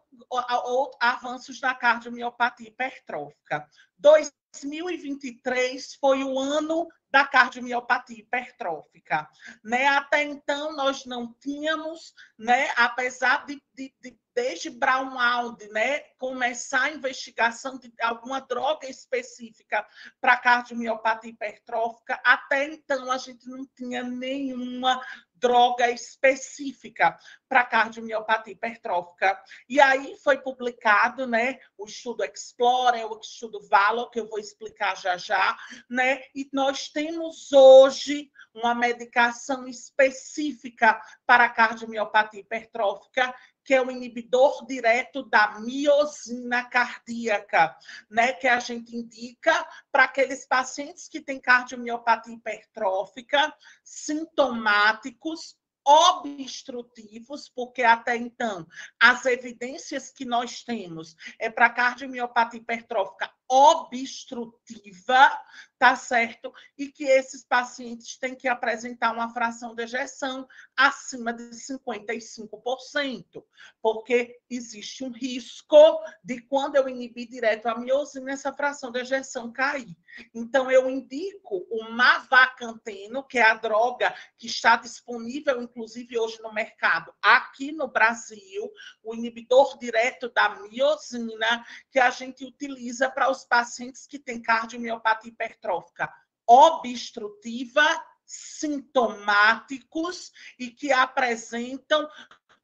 avanços da cardiomiopatia hipertrófica. 2023 foi o ano da cardiomiopatia hipertrófica. Né? Até então, nós não tínhamos, né, apesar de, de, de desde Brownwald, né, começar a investigação de alguma droga específica para cardiomiopatia hipertrófica, até então a gente não tinha nenhuma droga específica para cardiomiopatia hipertrófica. E aí foi publicado, né, o estudo Explorer, o estudo Valor, que eu vou explicar já já, né? E nós temos hoje uma medicação específica para cardiomiopatia hipertrófica que é o inibidor direto da miosina cardíaca, né, que a gente indica para aqueles pacientes que têm cardiomiopatia hipertrófica, sintomáticos, obstrutivos, porque até então as evidências que nós temos é para cardiomiopatia hipertrófica obstrutiva, tá certo? E que esses pacientes têm que apresentar uma fração de ejeção acima de 55%, porque existe um risco de quando eu inibir direto a miosina, essa fração de ejeção cair. Então, eu indico o mavacanteno, que é a droga que está disponível, inclusive hoje no mercado, aqui no Brasil, o inibidor direto da miosina, que a gente utiliza para os pacientes que têm cardiomiopatia hipertrófica obstrutiva, sintomáticos e que apresentam,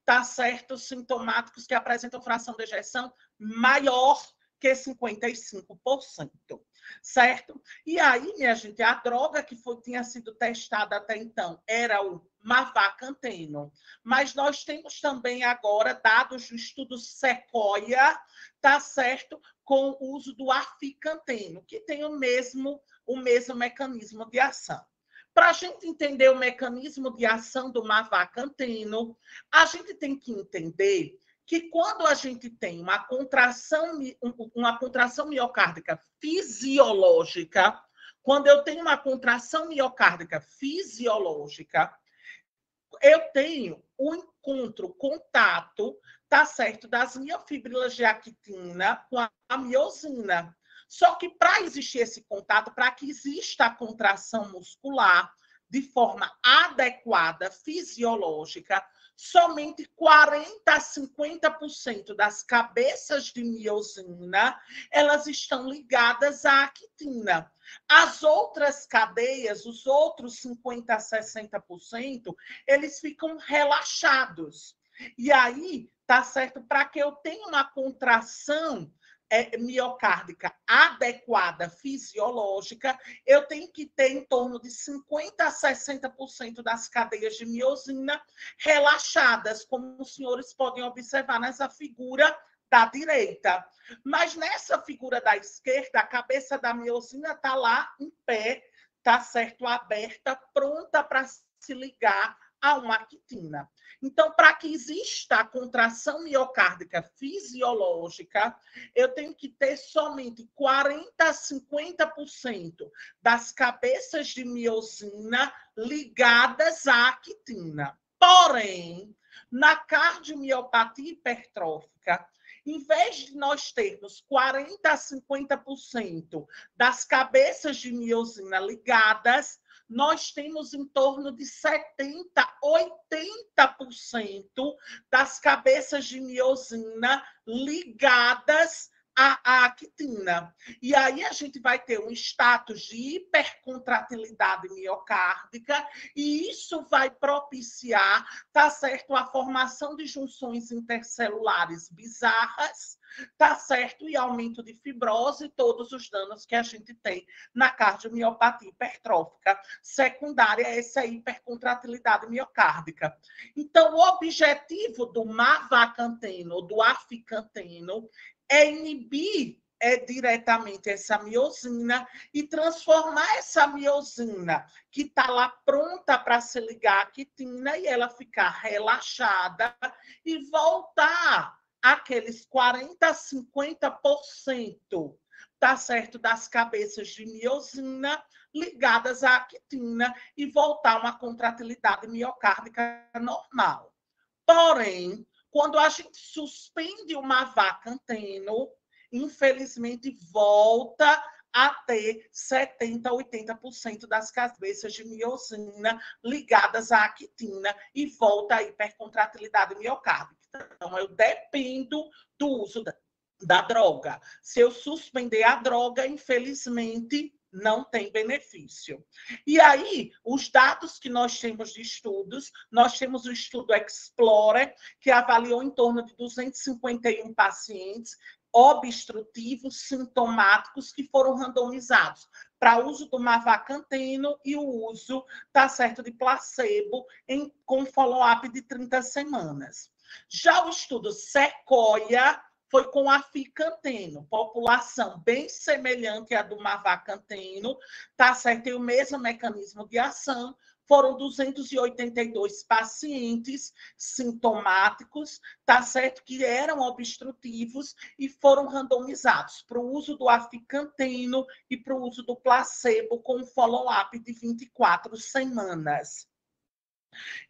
tá certo, sintomáticos que apresentam fração de ejeção maior que 55%, certo? E aí, minha gente, a droga que foi, tinha sido testada até então era o mavacanteno. Mas nós temos também agora dados do estudo Sequoia, tá certo? Com o uso do aficanteno, que tem o mesmo, o mesmo mecanismo de ação. Para a gente entender o mecanismo de ação do mavacanteno, a gente tem que entender que quando a gente tem uma contração, uma contração miocárdica fisiológica, quando eu tenho uma contração miocárdica fisiológica, eu tenho o encontro, contato, tá certo, das miofibrilas de actina com a miosina. Só que para existir esse contato, para que exista a contração muscular de forma adequada, fisiológica, somente 40 a 50% das cabeças de miosina, elas estão ligadas à actina. As outras cadeias, os outros 50 a 60%, eles ficam relaxados. E aí, tá certo? Para que eu tenha uma contração é, miocárdica adequada fisiológica, eu tenho que ter em torno de 50% a 60% das cadeias de miosina relaxadas, como os senhores podem observar nessa figura da direita. Mas nessa figura da esquerda, a cabeça da miosina está lá em pé, está certo, aberta, pronta para se ligar a uma actina. Então, para que exista a contração miocárdica fisiológica, eu tenho que ter somente 40 a 50% das cabeças de miosina ligadas à actina. Porém, na cardiomiopatia hipertrófica, em vez de nós termos 40 a 50% das cabeças de miosina ligadas, nós temos em torno de 70%, 80% das cabeças de miosina ligadas à, actina. E aí a gente vai ter um status de hipercontratilidade miocárdica e isso vai propiciar, tá certo, a formação de junções intercelulares bizarras, tá certo? E aumento de fibrose todos os danos que a gente tem na cardiomiopatia hipertrófica secundária essa hipercontratilidade miocárdica. Então, o objetivo do mavacanteno, do aficanteno, é inibir é diretamente essa miosina e transformar essa miosina que está lá pronta para se ligar à quitina e ela ficar relaxada e voltar aqueles 40%, 50%, tá certo, das cabeças de miosina ligadas à actina e voltar a uma contratilidade miocárdica normal. Porém, quando a gente suspende uma vaca anteno, infelizmente volta a ter 70%, 80% das cabeças de miosina ligadas à actina e volta a hipercontratilidade miocárdica. Então, eu dependo do uso da, da droga. Se eu suspender a droga, infelizmente, não tem benefício. E aí, os dados que nós temos de estudos, nós temos o estudo Explorer, que avaliou em torno de 251 pacientes obstrutivos sintomáticos que foram randomizados para uso do mavacantino e o uso, tá certo, de placebo em, com follow-up de 30 semanas. Já o estudo Sequoia foi com a ficanteno, população bem semelhante à do mavacanteno, tá certo? Tem o mesmo mecanismo de ação, foram 282 pacientes sintomáticos, tá certo? Que eram obstrutivos e foram randomizados para o uso do aficanteno e para o uso do placebo com follow-up de 24 semanas.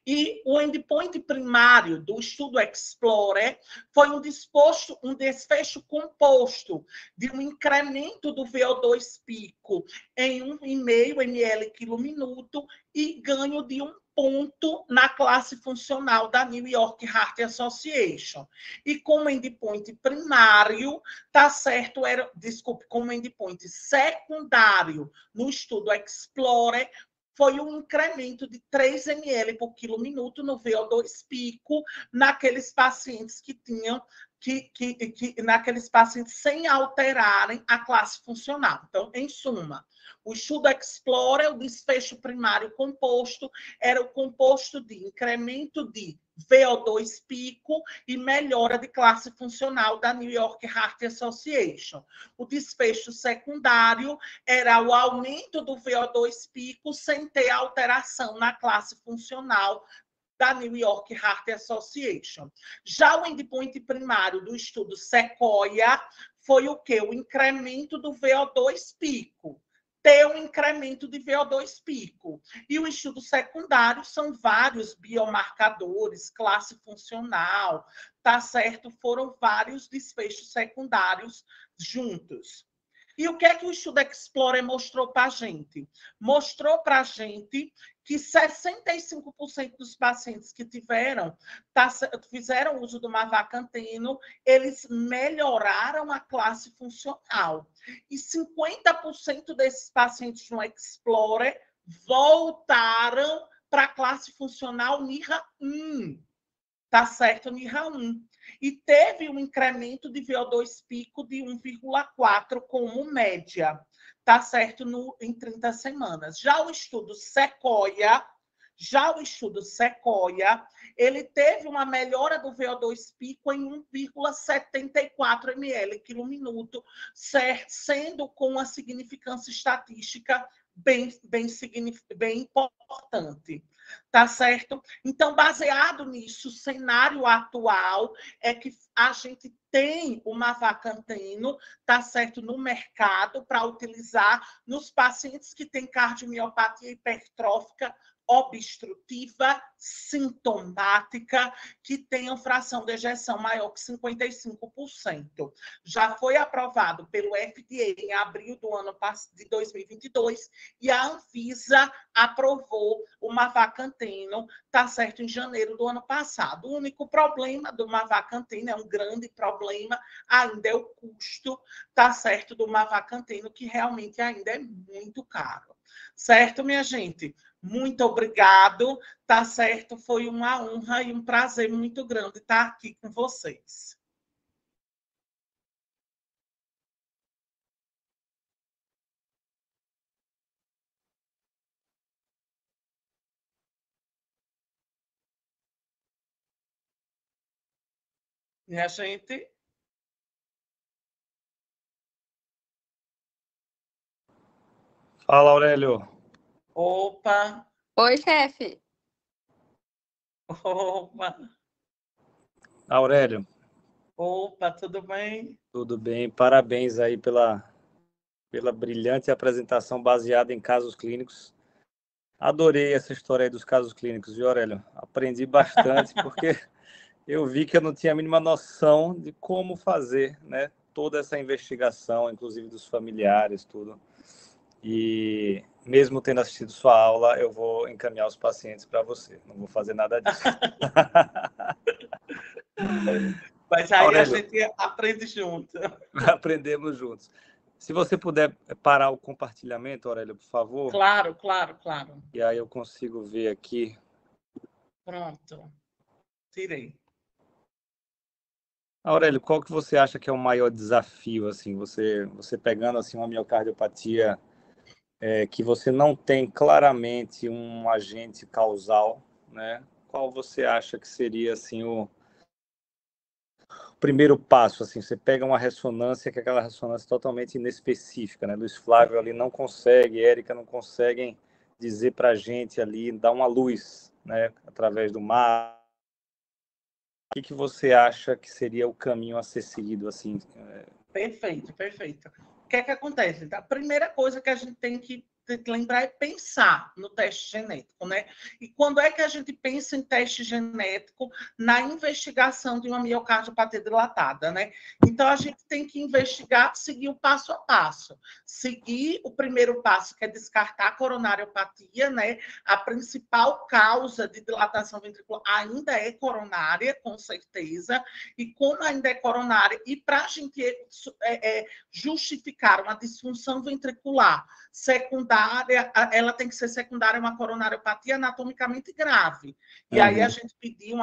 E o endpoint primário do estudo Explorer foi um, disposto, um desfecho composto de um incremento do VO2 pico em 1,5 ml quilo minuto e ganho de um ponto na classe funcional da New York Heart Association. E como endpoint primário, tá certo, era, desculpe, como endpoint secundário no estudo Explorer, foi um incremento de 3 ml por quilo minuto no VO2 pico naqueles pacientes que tinham que, que, que, naqueles pacientes sem alterarem a classe funcional. Então, em suma, o estudo Explorer, o desfecho primário composto, era o composto de incremento de VO2 pico e melhora de classe funcional da New York Heart Association. O desfecho secundário era o aumento do VO2 pico sem ter alteração na classe funcional da New York Heart Association. Já o endpoint primário do estudo Sequoia foi o que? O incremento do VO2 pico ter um incremento de VO2 pico. E o estudo secundário são vários biomarcadores, classe funcional, tá certo? Foram vários desfechos secundários juntos. E o que é que o estudo Explorer mostrou para a gente? Mostrou para a gente que 65% dos pacientes que tiveram, tá, fizeram uso do mavacantino, eles melhoraram a classe funcional. E 50% desses pacientes no Explorer voltaram para a classe funcional NIRA 1 tá certo, NIRA1. E teve um incremento de VO2 pico de 1,4 como média, tá certo, no, em 30 semanas. Já o estudo Sequoia, já o estudo Sequoia, ele teve uma melhora do VO2 pico em 1,74 ml quilo minuto, sendo com uma significância estatística bem, bem, bem importante. Tá certo? Então, baseado nisso, o cenário atual é que a gente tem uma vacantino, tá certo, no mercado para utilizar nos pacientes que têm cardiomiopatia hipertrófica obstrutiva sintomática que tenham fração de ejeção maior que 55%. Já foi aprovado pelo FDA em abril do ano de 2022 e a Anvisa aprovou o Mavacantino, tá certo, em janeiro do ano passado. O único problema do Mavacantino, é um grande problema, ainda é o custo, tá certo, do Mavacantino, que realmente ainda é muito caro. Certo, minha gente? Muito obrigado, tá certo? Foi uma honra e um prazer muito grande estar aqui com vocês. Minha gente. Fala, Aurélio. Opa! Oi, chefe. Opa! Aurélio. Opa, tudo bem? Tudo bem. Parabéns aí pela, pela brilhante apresentação baseada em casos clínicos. Adorei essa história aí dos casos clínicos, viu, Aurélio? Aprendi bastante, porque eu vi que eu não tinha a mínima noção de como fazer, né? Toda essa investigação, inclusive dos familiares, tudo. E mesmo tendo assistido sua aula, eu vou encaminhar os pacientes para você. Não vou fazer nada disso. Mas aí Aurélio, a gente aprende junto. Aprendemos juntos. Se você puder parar o compartilhamento, Aurélio, por favor. Claro, claro, claro. E aí eu consigo ver aqui. Pronto. Tirei. Aurélio, qual que você acha que é o maior desafio, assim, você, você pegando assim uma miocardiopatia é, que você não tem claramente um agente causal, né? Qual você acha que seria assim o primeiro passo? Assim, você pega uma ressonância que é aquela ressonância totalmente inespecífica, né? Luiz Flávio ali não consegue, Érica não conseguem dizer para a gente ali, dar uma luz, né? Através do mar. O que, que você acha que seria o caminho a ser seguido, assim? Perfeito, perfeito que é que acontece? A primeira coisa que a gente tem que tem que lembrar é pensar no teste genético, né? E quando é que a gente pensa em teste genético na investigação de uma miocardiopatia dilatada, né? Então a gente tem que investigar, seguir o passo a passo. Seguir o primeiro passo, que é descartar a coronariopatia, né? A principal causa de dilatação ventricular ainda é coronária, com certeza. E como ainda é coronária, e para a gente é, é, justificar uma disfunção ventricular secundária, ela tem que ser secundária a uma coronariopatia anatomicamente grave. E uhum. aí a gente pediu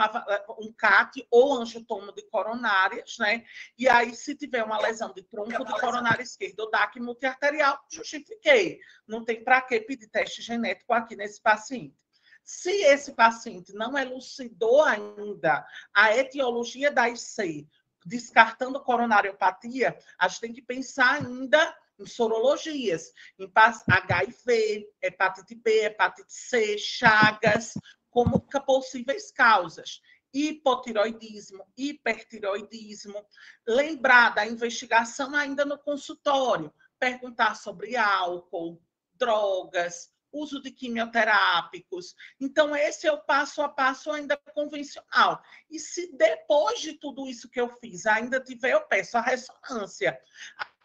um CAT ou angiotomo de coronárias, né? E aí, se tiver uma lesão de tronco de coronária esquerda ou DAC multiarterial, justifiquei. Não tem para que pedir teste genético aqui nesse paciente. Se esse paciente não elucidou ainda a etiologia da IC, descartando coronariopatia, a gente tem que pensar ainda sorologias, em HIV, hepatite B, hepatite C, Chagas, como possíveis causas. Hipotiroidismo, hipertiroidismo. Lembrar da investigação ainda no consultório, perguntar sobre álcool, drogas, uso de quimioterápicos. Então, esse é o passo a passo ainda convencional. E se depois de tudo isso que eu fiz ainda tiver, eu peço a ressonância.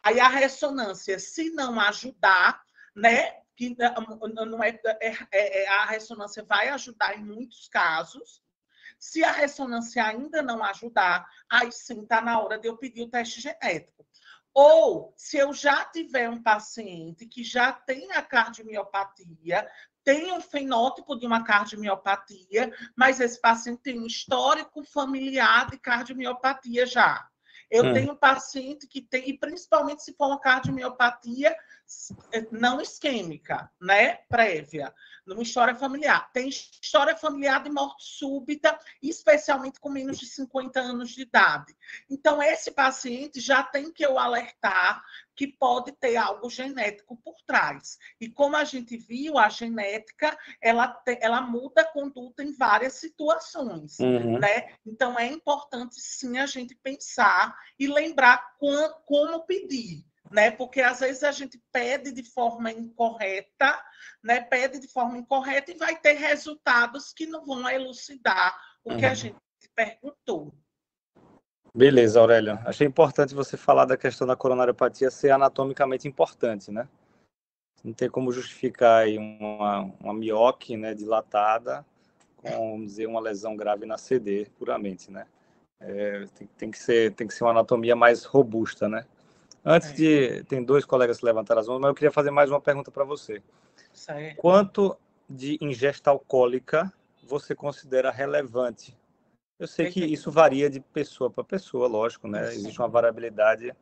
Aí a ressonância, se não ajudar, né? Que não é, é, é, é, a ressonância vai ajudar em muitos casos. Se a ressonância ainda não ajudar, aí sim está na hora de eu pedir o teste genético. Ou se eu já tiver um paciente que já tem a cardiomiopatia, tem um fenótipo de uma cardiomiopatia, mas esse paciente tem um histórico familiar de cardiomiopatia já. Eu hum. tenho um paciente que tem, e principalmente se for uma cardiomiopatia é, não isquêmica, né, prévia, numa história familiar. Tem história familiar de morte súbita, especialmente com menos de 50 anos de idade. Então, esse paciente já tem que eu alertar que pode ter algo genético por trás. E como a gente viu, a genética, ela, te, ela muda a conduta em várias situações, uhum. né? Então, é importante, sim, a gente pensar e lembrar como, como pedir né? Porque às vezes a gente pede de forma incorreta, né? Pede de forma incorreta e vai ter resultados que não vão elucidar o uhum. que a uhum. gente perguntou. Beleza, Aurélia. Achei importante você falar da questão da coronariopatia ser anatomicamente importante, né? Não tem como justificar aí uma, uma mioque né, dilatada com, vamos dizer, uma lesão grave na CD, puramente, né? É, tem, tem, que ser, tem que ser uma anatomia mais robusta, né? Antes é. de. Tem dois colegas que levantaram as mãos, mas eu queria fazer mais uma pergunta para você. Quanto de ingesta alcoólica você considera relevante? Eu sei que isso varia de pessoa para pessoa, lógico, né? Existe uma variabilidade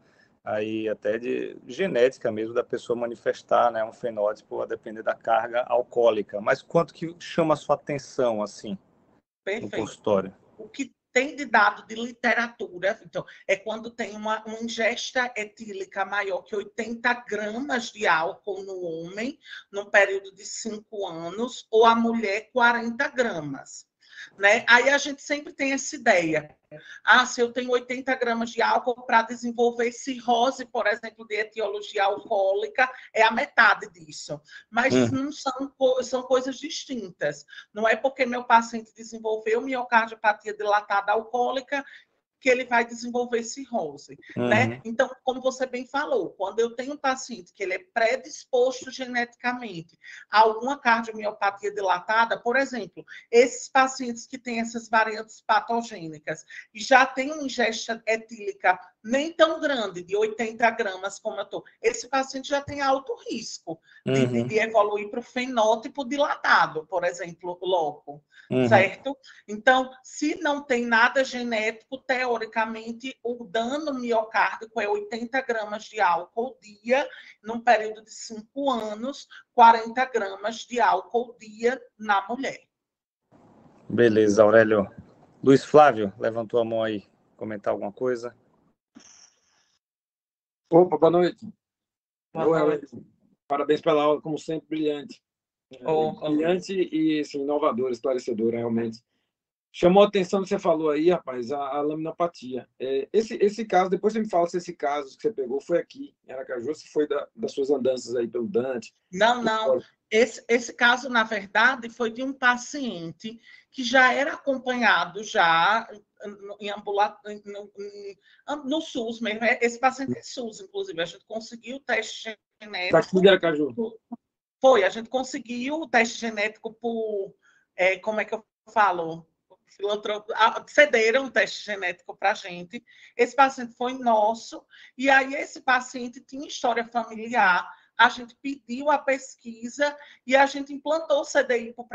aí até de genética mesmo da pessoa manifestar, né, um fenótipo a depender da carga alcoólica. Mas quanto que chama a sua atenção assim Perfeito. no consultório? O que tem de dado de literatura, então, é quando tem uma, uma ingesta etílica maior que 80 gramas de álcool no homem, num período de 5 anos, ou a mulher 40 gramas. Né? Aí a gente sempre tem essa ideia. Ah, se eu tenho 80 gramas de álcool para desenvolver cirrose, por exemplo, de etiologia alcoólica, é a metade disso. Mas hum. não são, são coisas distintas. Não é porque meu paciente desenvolveu miocardiopatia dilatada alcoólica que ele vai desenvolver cirrose, uhum. né? Então, como você bem falou, quando eu tenho um paciente que ele é predisposto geneticamente a alguma cardiomiopatia dilatada, por exemplo, esses pacientes que têm essas variantes patogênicas e já têm uma ingesta etílica nem tão grande, de 80 gramas como eu estou, esse paciente já tem alto risco de, uhum. de evoluir para o fenótipo dilatado, por exemplo, loco, uhum. certo? Então, se não tem nada genético, teoricamente, o dano miocárdico é 80 gramas de álcool dia, num período de 5 anos, 40 gramas de álcool dia na mulher. Beleza, Aurélio. Luiz Flávio, levantou a mão aí, comentar alguma coisa? Opa, boa noite. Boa noite. Parabéns pela aula, como sempre, brilhante. Oh, brilhante e assim, inovador, esclarecedor, realmente. Chamou a atenção que você falou aí, rapaz, a, a laminapatia. É, esse, esse caso, depois você me fala se esse caso que você pegou foi aqui, em Aracaju, se foi da, das suas andanças aí pelo Dante. Não, não. Esse, esse caso, na verdade, foi de um paciente que já era acompanhado já em ambulatório, no, no, SUS mesmo. É, esse paciente é SUS, inclusive. A gente conseguiu o teste genético. Está aqui, Aracaju. Foi, a gente conseguiu o teste genético por. É, como é que eu falo? cederam o teste genético para a gente. Esse paciente foi nosso, e aí esse paciente tinha história familiar a gente pediu a pesquisa e a gente implantou o CDI por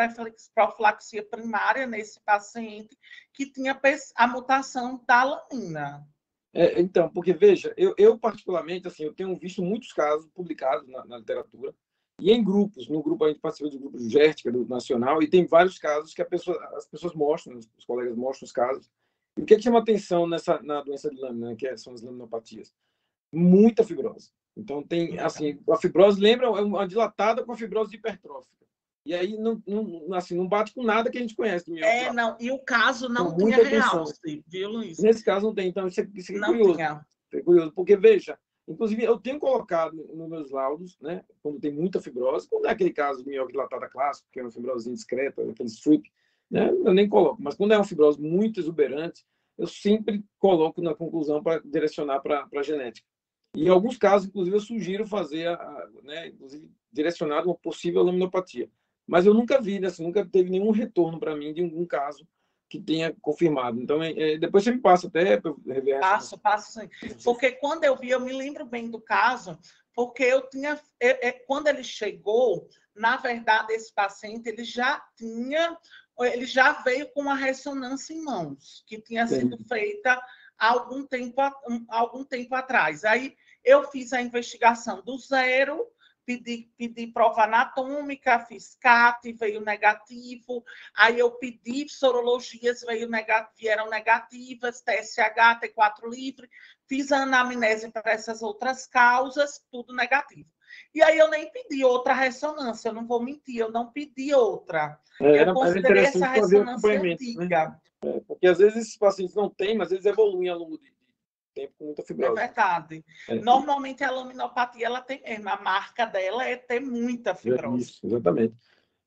profilaxia primária nesse paciente que tinha a mutação da lamina. É, então, porque veja, eu, eu, particularmente, assim, eu tenho visto muitos casos publicados na, na, literatura e em grupos. No grupo a gente participa do grupo Gértica do Nacional e tem vários casos que pessoa, as pessoas mostram, os colegas mostram os casos. E o que, é que chama atenção nessa na doença de lâmina, que é, são as laminopatias? Muita fibrose. Então, tem, assim, a fibrose lembra é uma dilatada com a fibrose hipertrófica. E aí não, não, assim, não bate com nada que a gente conhece. É, não. E o caso não tinha realce, viu, Luiz? Nesse caso não tem. Então, isso é, isso é não curioso. Tinha. É curioso, porque, veja, inclusive, eu tenho colocado nos meus laudos, né, quando tem muita fibrose, quando é aquele caso de minhoca dilatada clássico, que é uma fibrose discreta, aquele strip, né, eu nem coloco. Mas quando é uma fibrose muito exuberante, eu sempre coloco na conclusão para direcionar para a genética. Em alguns casos, inclusive, eu sugiro fazer, a, né, inclusive, direcionado uma possível laminopatia. Mas eu nunca vi, né, assim, nunca teve nenhum retorno para mim de algum caso que tenha confirmado. Então, é, é depois você me passa até para rever. Passo, passo sim. Porque quando eu vi, eu me lembro bem do caso, porque eu tinha, é, quando ele chegou, na verdade, esse paciente ele já tinha, ele já veio com uma ressonância em mãos, que tinha sido feita há algum tempo, algum tempo atrás. Aí eu fiz a investigação do zero, pedi, pedi prova anatômica, fiz CAT, veio negativo, aí eu pedi sorologias, veio negativo, vieram negativas, TSH, T4 livre, fiz a anamnese para essas outras causas, tudo negativo. E aí eu nem pedi outra ressonância, eu não vou mentir, eu não pedi outra. É, eu considerei essa ressonância né? antiga. Né? É, porque às vezes esses pacientes não têm, mas eles evoluem ao longo de, tempo com muita fibrose. É verdade. É. Normalmente a luminopatia ela tem mesmo, a marca dela é ter muita fibrose. Isso, exatamente.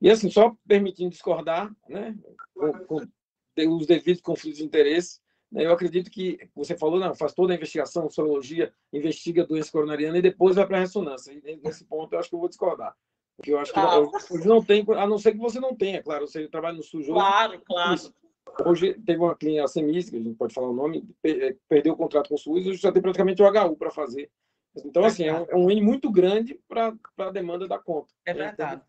E assim, só permitindo discordar, né, com, com os devidos conflitos de interesse, né, eu acredito que você falou, não, faz toda a investigação, sorologia, investiga a doença coronariana e depois vai para a ressonância. E nesse ponto eu acho que eu vou discordar. Porque eu acho que ah, hoje não tem, a não ser que você não tenha, claro, você trabalha no SUS Claro, claro. Isso. Hoje teve uma clínica Semis, que a gente pode falar o nome, é, perdeu o contrato com o SUS, hoje já tem praticamente o HU para fazer. Então, assim, é um, é um N muito grande para a demanda da conta. É verdade.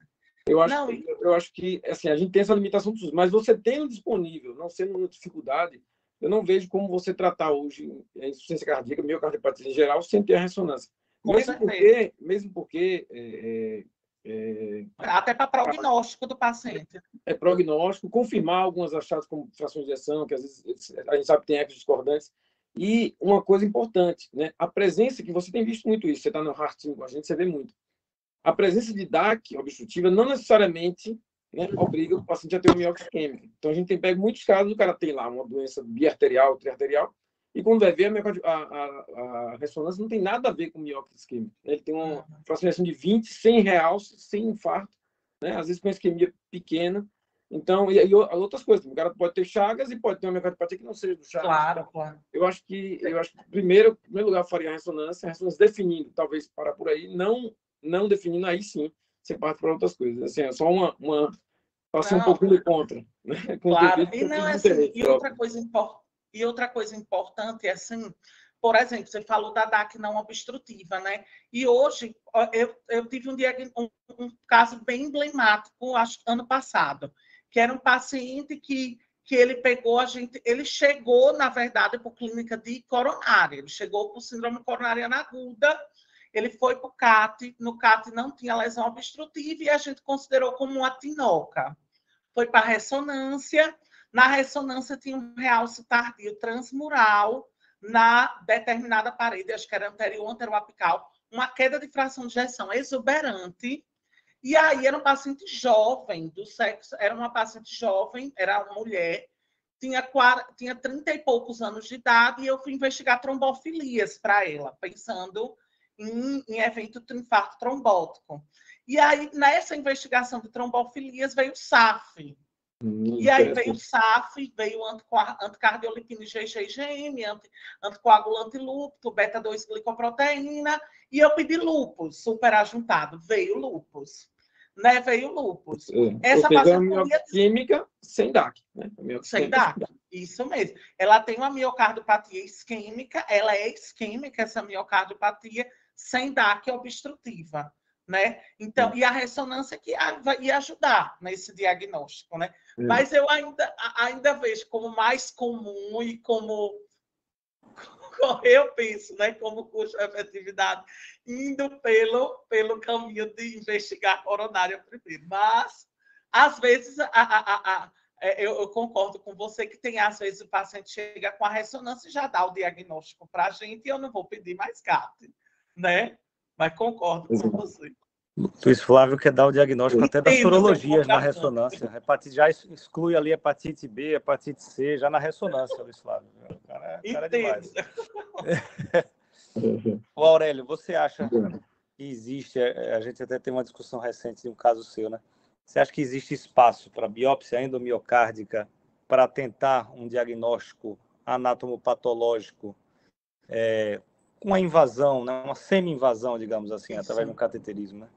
Eu acho, não, que, eu acho que assim, a gente tem essa limitação do SUS, mas você tendo disponível, não sendo uma dificuldade, eu não vejo como você tratar hoje a insuficiência cardíaca, miocardiopatia em geral, sem ter a ressonância. mesmo porque, mesmo porque é, é é, Até para prognóstico do paciente. É prognóstico, confirmar algumas achadas como frações de ejeção, que às vezes a gente sabe que tem ecos discordantes. E uma coisa importante, né? a presença, que você tem visto muito isso, você está no Hearting com a gente, você vê muito. A presença de DAC obstrutiva não necessariamente né, obriga o paciente a ter uma miocardite isquêmica. Então, a gente tem pego muitos casos, o cara tem lá uma doença biarterial, triarterial, e quando vai ver, a, a, a, ressonância não tem nada a ver com miópia isquêmica. Ele tem uma fração de 20, 100 realce, sem infarto, né? às vezes com isquemia pequena. Então, e, e, outras coisas. O cara pode ter chagas e pode ter uma miocardiopatia que não seja do chagas. Claro, claro. Eu acho que, eu acho que primeiro, em primeiro lugar, faria a ressonância, a ressonância definindo, talvez parar por aí, não, não definindo, aí sim, você parte para outras coisas. Assim, é só uma, uma passar um pouquinho de contra. Né? claro, e, não, é assim, e outra coisa importante e outra coisa importante é assim, por exemplo, você falou da DAC não obstrutiva, né? E hoje eu, eu tive um, um, um caso bem emblemático, acho ano passado, que era um paciente que que ele pegou a gente, ele chegou, na verdade, para clínica de coronária, ele chegou com síndrome coronariana aguda, ele foi para o CAT, no CAT não tinha lesão obstrutiva e a gente considerou como uma tinoca. Foi para a ressonância, na ressonância tinha um realce tardio transmural na determinada parede, acho que era anterior, anteroapical, uma queda de fração de ejeção exuberante. E aí era um paciente jovem, do sexo, era uma paciente jovem, era uma mulher, tinha, tinha 30 e poucos anos de idade, e eu fui investigar trombofilias para ela, pensando em, em evento de infarto trombótico. E aí, nessa investigação de trombofilias, veio o SAF, Hum, e aí veio o SAF, veio o anticardiolipina GGGM, anti, anticoagulante lúpico, beta-2 glicoproteína, e eu pedi lúpus superajuntado. Veio lúpus. Né? Veio lúpus. É. Essa paciente química sem DAC. Né? Sem DAC. Isso mesmo. Ela tem uma miocardiopatia isquêmica, ela é isquêmica, essa miocardiopatia, sem DAC obstrutiva né? Então, e a ressonância que ia ajudar nesse diagnóstico, né? Mas eu ainda, ainda vejo como mais comum e como eu penso, né, como custo-efetividade, indo pelo, pelo caminho de investigar coronária primeiro. Mas, às vezes, a, a, a, é, eu, eu, concordo com você que tem, às vezes, o paciente chega com a ressonância e já dá o diagnóstico para a gente e eu não vou pedir mais CAT, né? Mas concordo com você. Luiz Flávio quer dar o diagnóstico até das sorologias na ressonância. Hepatite já exclui ali hepatite B, hepatite C, já na ressonância, Luiz Flávio. O cara, é, cara é demais. o Aurélio, você acha que existe, é, a gente até tem uma discussão recente de um caso seu, né? Você acha que existe espaço para biópsia endomiocárdica para tentar um diagnóstico anatomopatológico é, uma invasão, né? uma semi-invasão, digamos assim, através de um cateterismo, né?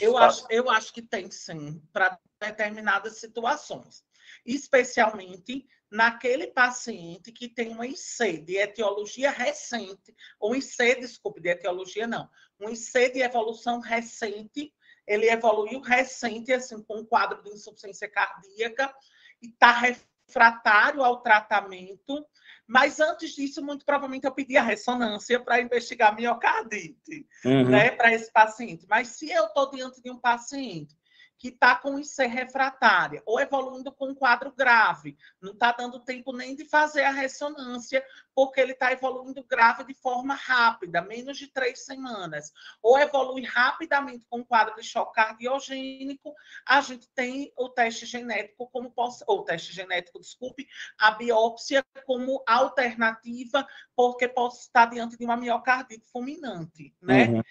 eu acho, eu acho que tem sim, para determinadas situações. especialmente naquele paciente que tem uma IC de etiologia recente, ou IC, desculpe, de etiologia não, um IC de evolução recente, ele evoluiu recente, assim, com um quadro de insuficiência cardíaca, e está refratário ao tratamento, mas antes disso, muito provavelmente, eu pedi a ressonância para investigar miocardite, uhum. né, para esse paciente. Mas se eu estou diante de um paciente que está com IC refratária ou evoluindo com um quadro grave. Não está dando tempo nem de fazer a ressonância, porque ele está evoluindo grave de forma rápida, menos de três semanas. Ou evolui rapidamente com um quadro de choque cardiogênico, a gente tem o teste genético como ou o teste genético, desculpe, a biópsia como alternativa, porque pode estar diante de uma miocardite fulminante, né? Uhum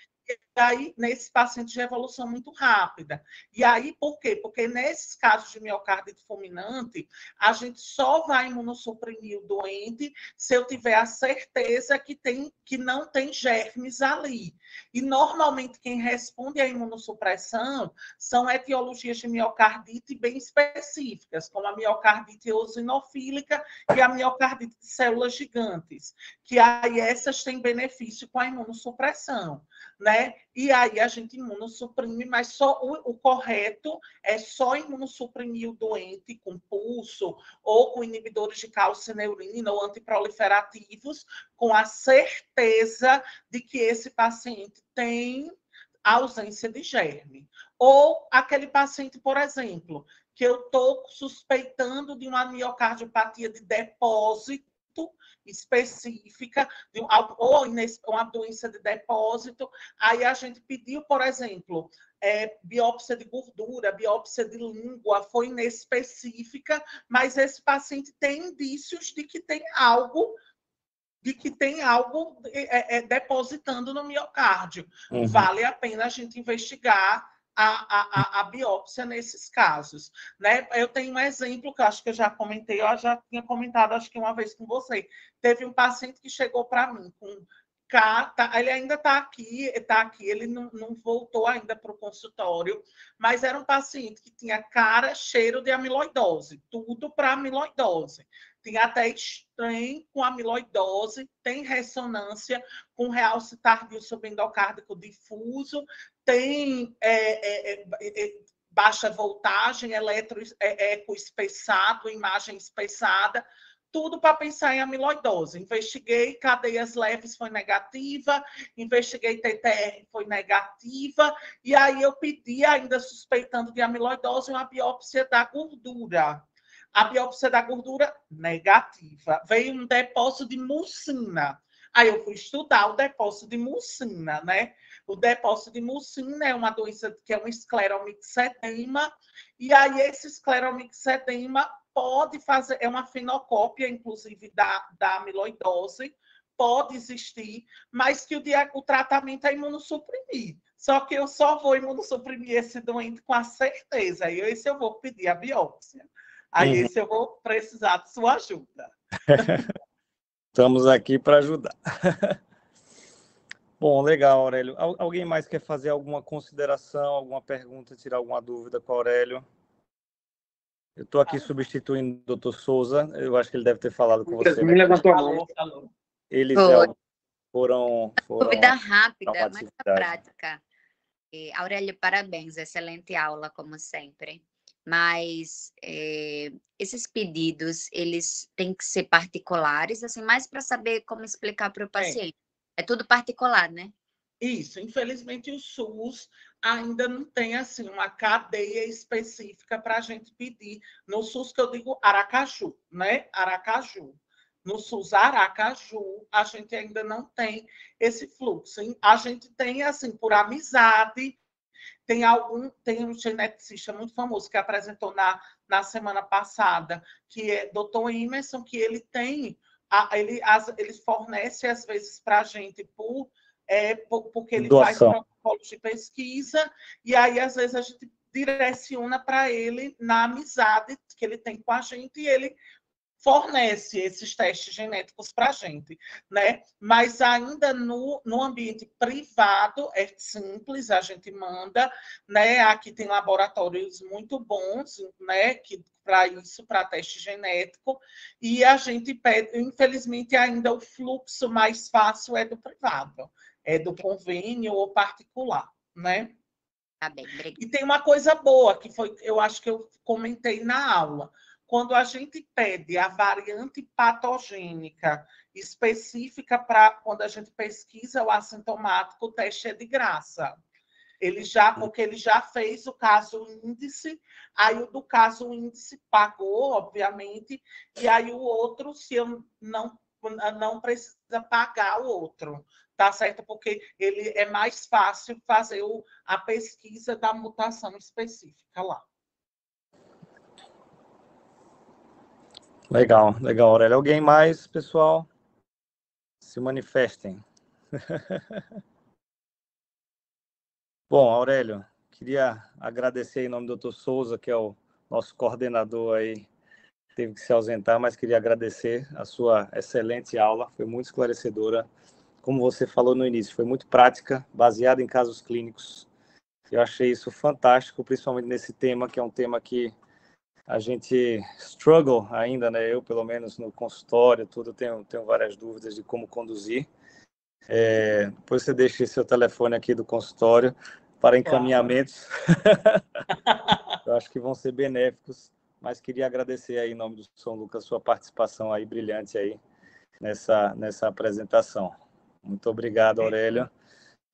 aí nesse paciente de evolução muito rápida. E aí, por quê? Porque nesses casos de miocardite fulminante, a gente só vai imunossuprimir o doente se eu tiver a certeza que, tem, que não tem germes ali. E normalmente quem responde à imunossupressão são etiologias de miocardite bem específicas, como a miocardite eosinofílica e a miocardite de células gigantes, que aí essas têm benefício com a imunossupressão, né? E aí a gente imunossuprime, mas só o, o, correto é só imunossuprimir o doente com pulso ou com inibidores de calcineurina ou antiproliferativos, com a certeza de que esse paciente tem ausência de germe. Ou aquele paciente, por exemplo, que eu estou suspeitando de uma miocardiopatia de depósito específica, de, ou uma doença de depósito, aí a gente pediu, por exemplo, é, biópsia de gordura, biópsia de língua, foi inespecífica, mas esse paciente tem indícios de que tem algo de que tem algo é, é, depositando no miocárdio. Uhum. Vale a pena a gente investigar a, a, a, biópsia nesses casos. Né? Eu tenho um exemplo que eu acho que eu já comentei, eu já tinha comentado, acho que uma vez com você. Teve um paciente que chegou para mim com ele ainda está aqui, está aqui, ele não, não voltou ainda para o consultório, mas era um paciente que tinha cara, cheiro de amiloidose, tudo para amiloidose. Tinha até estranho com amiloidose, tem ressonância com realce tardio subendocárdico difuso, tem é, é, é, é baixa voltagem, eletro, é, eco espessado, imagem espessada, tudo para pensar em amiloidose. Investiguei cadeias leves, foi negativa, investiguei TTR, foi negativa, e aí eu pedi, ainda suspeitando de amiloidose, uma biópsia da gordura. A biópsia da gordura, negativa. Veio um depósito de mucina. Aí eu fui estudar o depósito de mucina, né? O depósito de mucina é uma doença que é um escleromixedema, e aí esse escleromixedema pode fazer, é uma fenocópia, inclusive, da, da amiloidose, pode existir, mas que o, o tratamento é imunossuprimir. Só que eu só vou imunossuprimir esse doente com a certeza. Aí esse eu vou pedir a biópsia. Aí uhum. eu vou precisar de sua ajuda. Estamos aqui para ajudar. Bom, legal, Aurélio. Alguém mais quer fazer alguma consideração, alguma pergunta, tirar alguma dúvida com o Aurélio? Eu estou aqui substituindo o doutor Souza. Eu acho que ele deve ter falado com você. Me levantou a mão. Eles Foi. foram, foram. Dúvida rápida, mas prática. E, Aurélio, parabéns. Excelente aula, como sempre mas é, esses pedidos eles têm que ser particulares, assim, mais para saber como explicar para o é. paciente. É. é. tudo particular, né? Isso, infelizmente o SUS ainda não tem assim uma cadeia específica para a gente pedir. No SUS que eu digo Aracaju, né? Aracaju. No SUS Aracaju, a gente ainda não tem esse fluxo. A gente tem, assim, por amizade, tem algum, tem um geneticista muito famoso que apresentou na, na semana passada, que é Dr. Emerson, que ele tem, a, ele, as, ele fornece às vezes para a gente por, é, por, porque ele Doação. faz protocolos de pesquisa, e aí às vezes a gente direciona para ele na amizade que ele tem com a gente, e ele fornece esses testes genéticos para a gente, né? Mas ainda no, no ambiente privado é simples, a gente manda, né? Aqui tem laboratórios muito bons, né? Que para isso, para teste genético, e a gente pede, infelizmente, ainda o fluxo mais fácil é do privado, é do convênio ou particular, né? Tá bem, E tem uma coisa boa que foi, eu acho que eu comentei na aula quando a gente pede a variante patogênica específica para quando a gente pesquisa o assintomático, o teste é de graça. Ele já, porque ele já fez o caso índice, aí o do caso índice pagou, obviamente, e aí o outro, se eu não não precisa pagar o outro, tá certo? Porque ele é mais fácil fazer o, a pesquisa da mutação específica lá. Legal, legal, Aurélia. Alguém mais, pessoal? Se manifestem. Bom, Aurélio, queria agradecer em nome do Dr. Souza, que é o nosso coordenador aí, teve que se ausentar, mas queria agradecer a sua excelente aula, foi muito esclarecedora. Como você falou no início, foi muito prática, baseada em casos clínicos. Eu achei isso fantástico, principalmente nesse tema, que é um tema que a gente struggle ainda, né? Eu, pelo menos, no consultório, tudo, tenho, tenho várias dúvidas de como conduzir. É, depois você deixa seu telefone aqui do consultório para encaminhamentos. Eu acho que vão ser benéficos, mas queria agradecer aí em nome do São Lucas sua participação aí brilhante aí nessa, nessa apresentação. Muito obrigado, Aurélio.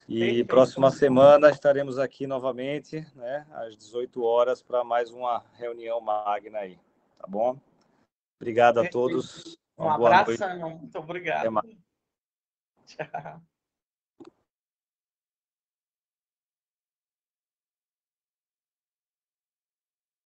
E próxima semana estaremos aqui novamente, né, às 18 horas, para mais uma reunião magna aí, tá bom? Obrigado a todos. Um abração, muito obrigado. Tchau.